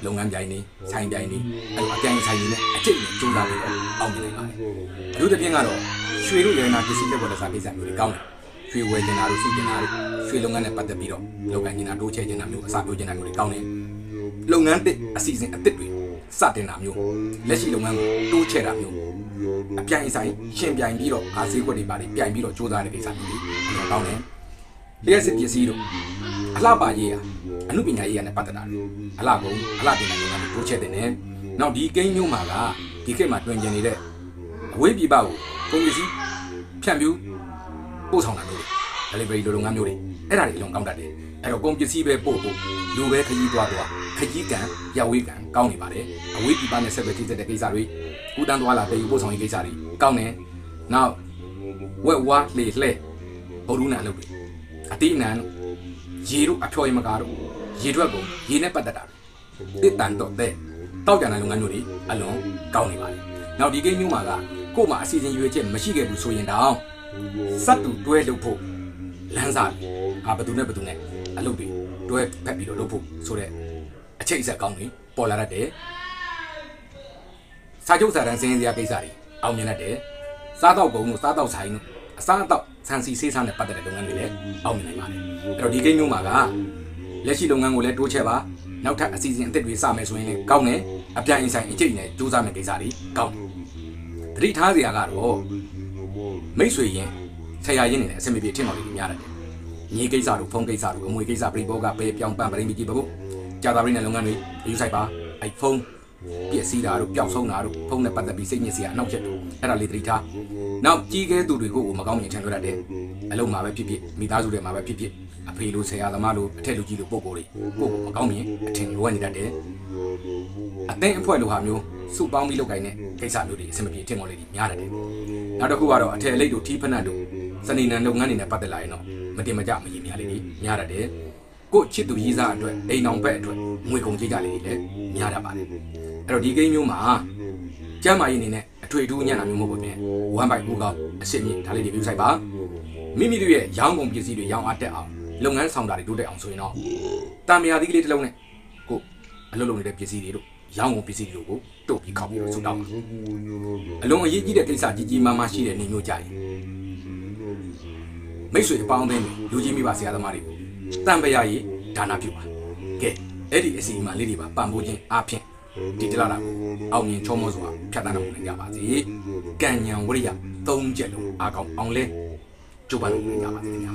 လုပ်ငန်းပြိုင်နေဆိုင်ပြိုင်နေအဲ့လိုအပြိုင်ဆိုင်နေနဲ့အကျိတ်နဲ့စူးစမ်းပြီးတော့အောင်မြင်နိုင်ပါတယ်အထူးသဖြင့်ကတော့ရွှေတို့ရနာပစ္စည်းလက်ဝတ်လက်စားကိစ္စမျိုးတွေကောင်းတယ် ရွှေဝယ်ကျင်တာတို့စုကျင်တာတို့ရွှေလုပ်ငန်းနဲ့ပတ်သက်ပြီးတော့လုပ်ကိုင်နေတာတိုးချဲ့ကျင်တာမျိုးအစပြောကျင်တာမျိုးတွေကောင်းတယ်လုပ်ငန်းတစ်အစီအစဉ်အသစ်တွေစတင်တာမျိုးလက်ရှိလုပ်ငန်းကိုတိုးချဲ့တာမျိုးအပြိုင်ဆိုင်ရှင်ပြိုင်ပြီးတော့အားဈေးကွက်တွေပါတွေပြိုင်ပြီးတော့စူးစမ်းတဲ့ကိစ္စမျိုးတွေအများကောင်းတယ်လျှက်စစ်ပစ္စည်းတို့အလှပါရေးရအမှုပညာရေးရနဲ့ပတ်သက်တာတွေအလှကုန်အလှတင်တဲ့လုပ်ငန်းတွေတိုးချဲ့တဲ့နဲ့နောက်ဒီကိန်းမျိုးမှာကဒီခေတ်မှာတွင်ကျင်နေတဲ့အဝေးပြည်ပကိုကုန်ပစ္စည်းဖြန့်ဖြူး ပို့ဆောင်တာမျိုးတွေ delivery လိုလုပ်ငန်းမျိုးတွေအဲ့ဒါတွေအလုံးကောင်းတတ်တယ်အဲ့တော့ကုန်ပစ္စည်းပဲပို့ဖို့လူပဲခကြီးသွားသွားခကြီးကံရဝေးကံကောင်းနေပါတယ်အဝေးပြည်ပနဲ့ဆက်သွယ်ကြည့်တဲ့ကိစ္စတွေဥတန်းသွားလာတည်ယူပို့ဆောင်ရေးကိစ္စတွေကောင်းတယ်နောက်ဝက်ဝါလေလှဲဘုရုနာလုပ်တယ်အတိအနံရေတို့အဖျော်ရမကားတို့ရေထွက်ကုန်ရေနဲ့ပတ်သက်တာတွေတစ်တန်တော့တဲ့တောက်ကြတဲ့လုပ်ငန်းမျိုးတွေအလွန်ကောင်းနေပါတယ်နောက်ဒီကိန်းမျိုးမှာကကို့မှာအစီအစဉ်ရွေးချက်မရှိခဲ့ဘူးဆိုရင်တောင် စက်တူတွဲလုပ်ဖို့လမ်းစာအာဘယ်သူနဲ့ဘယ်သူနဲ့အလုပ်တွေတွဲဖက်ပြီးတော့လုပ်ဖို့ဆိုတော့အချိတ်အဆက်ကောင်းတွေပေါ်လာတတ်တယ်စာချုပ်စာတမ်းစင်းစရာကိစ္စတွေအောင်မြင်တတ်တယ်စားတော့ကုန်တို့စားတော့ဆိုင်တို့အစားအသောက်ဆန်စီဆေးစားနဲ့ပတ်သက်တဲ့လုပ်ငန်းတွေလည်းအောင်မြင်နိုင်ပါတယ်အဲ့တော့ဒီကိန်းမျိုးမှာကလက်ရှိလုပ်ငန်းကိုလည်းတိုးချဲ့ပါနောက်ထပ်အစီအစဉ်အသစ်တွေစမယ်ဆိုရင်လည်းကောင်းတယ်အပြိုင်အဆိုင်အကျိတ်နဲ့စူးစမ်းမယ့်ကိစ္စတွေကောင်းတယ်သတိထားစရာကတော့ မိတ်ဆွေရင်ဆရာရင်းနေတဲ့အဆင်မပြေထင်တော်လေးများတယ်ညီကိစ္စတို့ဖုန်းကိစ္စတို့အမွေကိစ္စပြိဘောကပဲပြောင်းပန်းပရင်းမကြီးဘဖို့ကြာတာရင်းနဲ့လုပ်ငန်းတွေယူဆိုင်ပါအဲ့ဖုန်းပြည့်စည်တာတို့ပျောက်ဆုံးတာတို့ဖုန်းနဲ့ပတ်သက်ပြီးစိတ်ညစ်စရာအနောက်ချက်တို့အဲ့ဒါလေးသတိထားနောက်ကြီးကဲသူတွေကိုမကောင်းမြင်ထင်လွှတ်တတ်တယ်အလုံးမှာပဲဖြစ်ဖြစ်မိသားစုတွေမှာပဲဖြစ်ဖြစ် အဖေလိုဆရာသမားလိုအထက်လူကြီးလိုပုံကိုယ်တွေကိုကိုမကောင်းမြင်အထင်လိုနေတတ်တယ်အသင်းအဖွဲ့လိုဟာမျိုးစုပေါင်းပြီးလုပ်ကိုင်တဲ့ကိစ္စမျိုးတွေအဆင်မပြေထင်တော်လေးတွေများတယ်နောက်တစ်ခုကတော့အထက်အလိတ်တို့ထီးဖက်နတ်တို့စနေနံလုပ်ငန်းတွေနဲ့ပတ်သက်လာရင်တော့မတင်မကြမကြီးများလေးတွေများတယ်ကိုချစ်သူရေးစားအတွက်အိမ်အောင်ဘက်အတွက်ငွေကုန်ကြေးကြလေးတွေလည်းများတတ်ပါတယ်အဲ့တော့ဒီကိန်းမျိုးမှာကျမ်းမာရေးအနေနဲ့အထွေအထူးညံ့တာမျိုးမဟုတ်ဘူးနဲ့ဝမ်ဘိုက်ဦးကောင်းအစစ်မြင့်ဒါလေးတွေပြုဆိုင်ပါမိမိတို့ရဲ့ရောင်းကုန်ပစ္စည်းတွေရောင်းအားတက်အောင် လုပ်ငန်းဆောင်တာတွေတိုးတက်အောင်ဆိုရင်တော့တာမယာသီးကလေးတစ်လုံးနဲ့ကိုအလုပ်လုပ်နေတဲ့ပစ္စည်းတွေတို့ရောင်းကုန်ပစ္စည်းတွေကိုတုတ်ပြီးခောက်ပြီးဆူတောင်းပါအလုံးအရေးကြီးတဲ့ကိစ္စကြီးကြီးမားမားရှိတဲ့နေမျိုးကြရင်မိတ်ဆွေအပေါင်းအသင်းတွေလူကြီးမိဘဆရာသမားတွေကိုတန်ပရာရေးဒါနာပြုပါကဲအဲ့ဒီအစီအမံလေးတွေပါပံ့ပိုးခြင်းအားဖြင့်ဒီတလာတာကိုအောင်မြင်ချောမောစွာဖြတ်တန်းတော်မူနိုင်ကြပါစေကံဉဏ်ဝရိယသုံးချက်လုံးအားကောင်းအောင်လဲကျိုးပန်းတော်မူနိုင်ကြပါစေခင်ဗျာ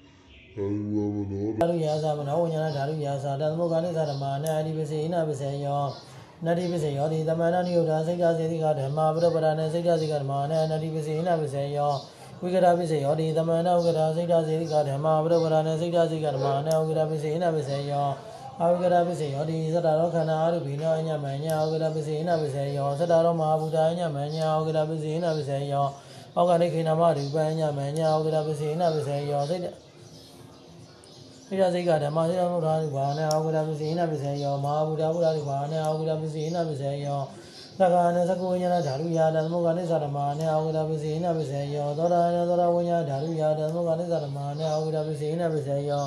ဓာတုယာသမနောဝိညာဏဓာတုယာသာတသမုခာနိသဓမ္မာနာတိပစေနာပစေယောနတ္တိပစေယောဒီသမဏနိယုဒ္ဓစိတ်တစေတိကဓမ္မာပရပဒနာစိတ်တစေကဓမ္မာနာနတ္တိပစေနာပစေယောဝိကရပစေယောဒီသမဏဥကရစိတ်တစေတိကဓမ္မာပရပဒနာစိတ်တစေကဓမ္မာနာဥကရပစေနာပစေယောအဝိကရပစေယောဒီသတ္တရောခန္ဓာအရုပိနောအညမညာဥကရပစေနာပစေယောသတ္တရောမဟာဘူတာအညမညာဥကရပစေနာပစေယောဩဃနိခေနမရူပအညမညာဥကရပစေနာပစေယောစိတ် ဣဒစိတ်ကဓမ္မစေယမုဒ္ဓရိဘာနေအောဂရပစေနပစေယောမဟာဗုဒ္ဓဗုဒ္ဓရိဘာနေအောဂရပစေနပစေယောသက္ကာနေသကုဝိညာဏဓာရုယာဓမ္မကနိသဓမ္မာနေအောဂရပစေနပစေယောသောတာနေသောတာဝိညာဏဓာရုယာဓမ္မကနိသဓမ္မာနေအောဂရပစေနပစေယော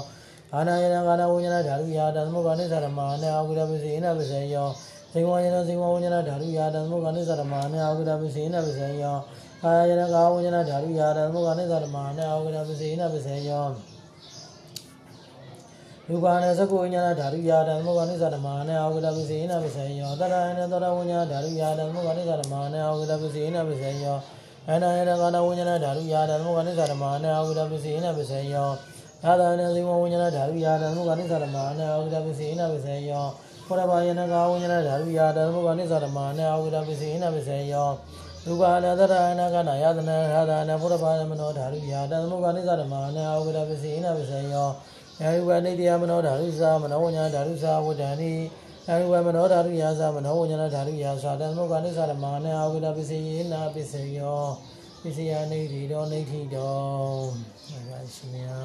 အာနာယနာကာနာဝိညာဏဓာရုယာဓမ္မကနိသဓမ္မာနေအောဂရပစေနပစေယောဇေဝယနာဇေဝဝိညာဏဓာရုယာဓမ္မကနိသဓမ္မာနေအောဂရပစေနပစေယောကာယနာကာဝိညာဏဓာရုယာဓမ္မကနိသဓမ္မာနေအောဂရပစေနပစေယော လူပါဏသကုဝိညာဏဓာတုယာဓမ္မောကနိသဓမ္မာနေအောဂဒပစေနပစေယောတရဟေနတရဝိညာဏဓာတုယာဓမ္မောကနိသဓမ္မာနေအောဂဒပစေနပစေယောအနာယတကာနဝိညာဏဓာတုယာဓမ္မောကနိသဓမ္မာနေအောဂဒပစေနပစေယောသာသနာဇိဝဝိညာဏဓာတုယာဓမ္မောကနိသဓမ္မာနေအောဂဒပစေနပစေယောဘောရဘာယနကာဝိညာဏဓာတုယာဓမ္မောကနိသဓမ္မာနေအောဂဒပစေနပစေယောလူပါဏတရဟေနကနာယတနာသာသနာဘောရဘာမနောဓာတုယာဓမ္မောကနိသဓမ္မာနေအောဂဒပစေနပစေယော ယာယုဝနိတယမနောဓာရုစာမနောဝညာဓာရုစာဝတ္တန်နိယာယုဝမနောဓာရုယာစာမနောဝညာဓာရုယာစာတသမုခာနိသရမာနအာဝိဒပစ္စယေနာပစ္စယောပစ္စယနေတိတောနေတိတောဘာရှိမြာ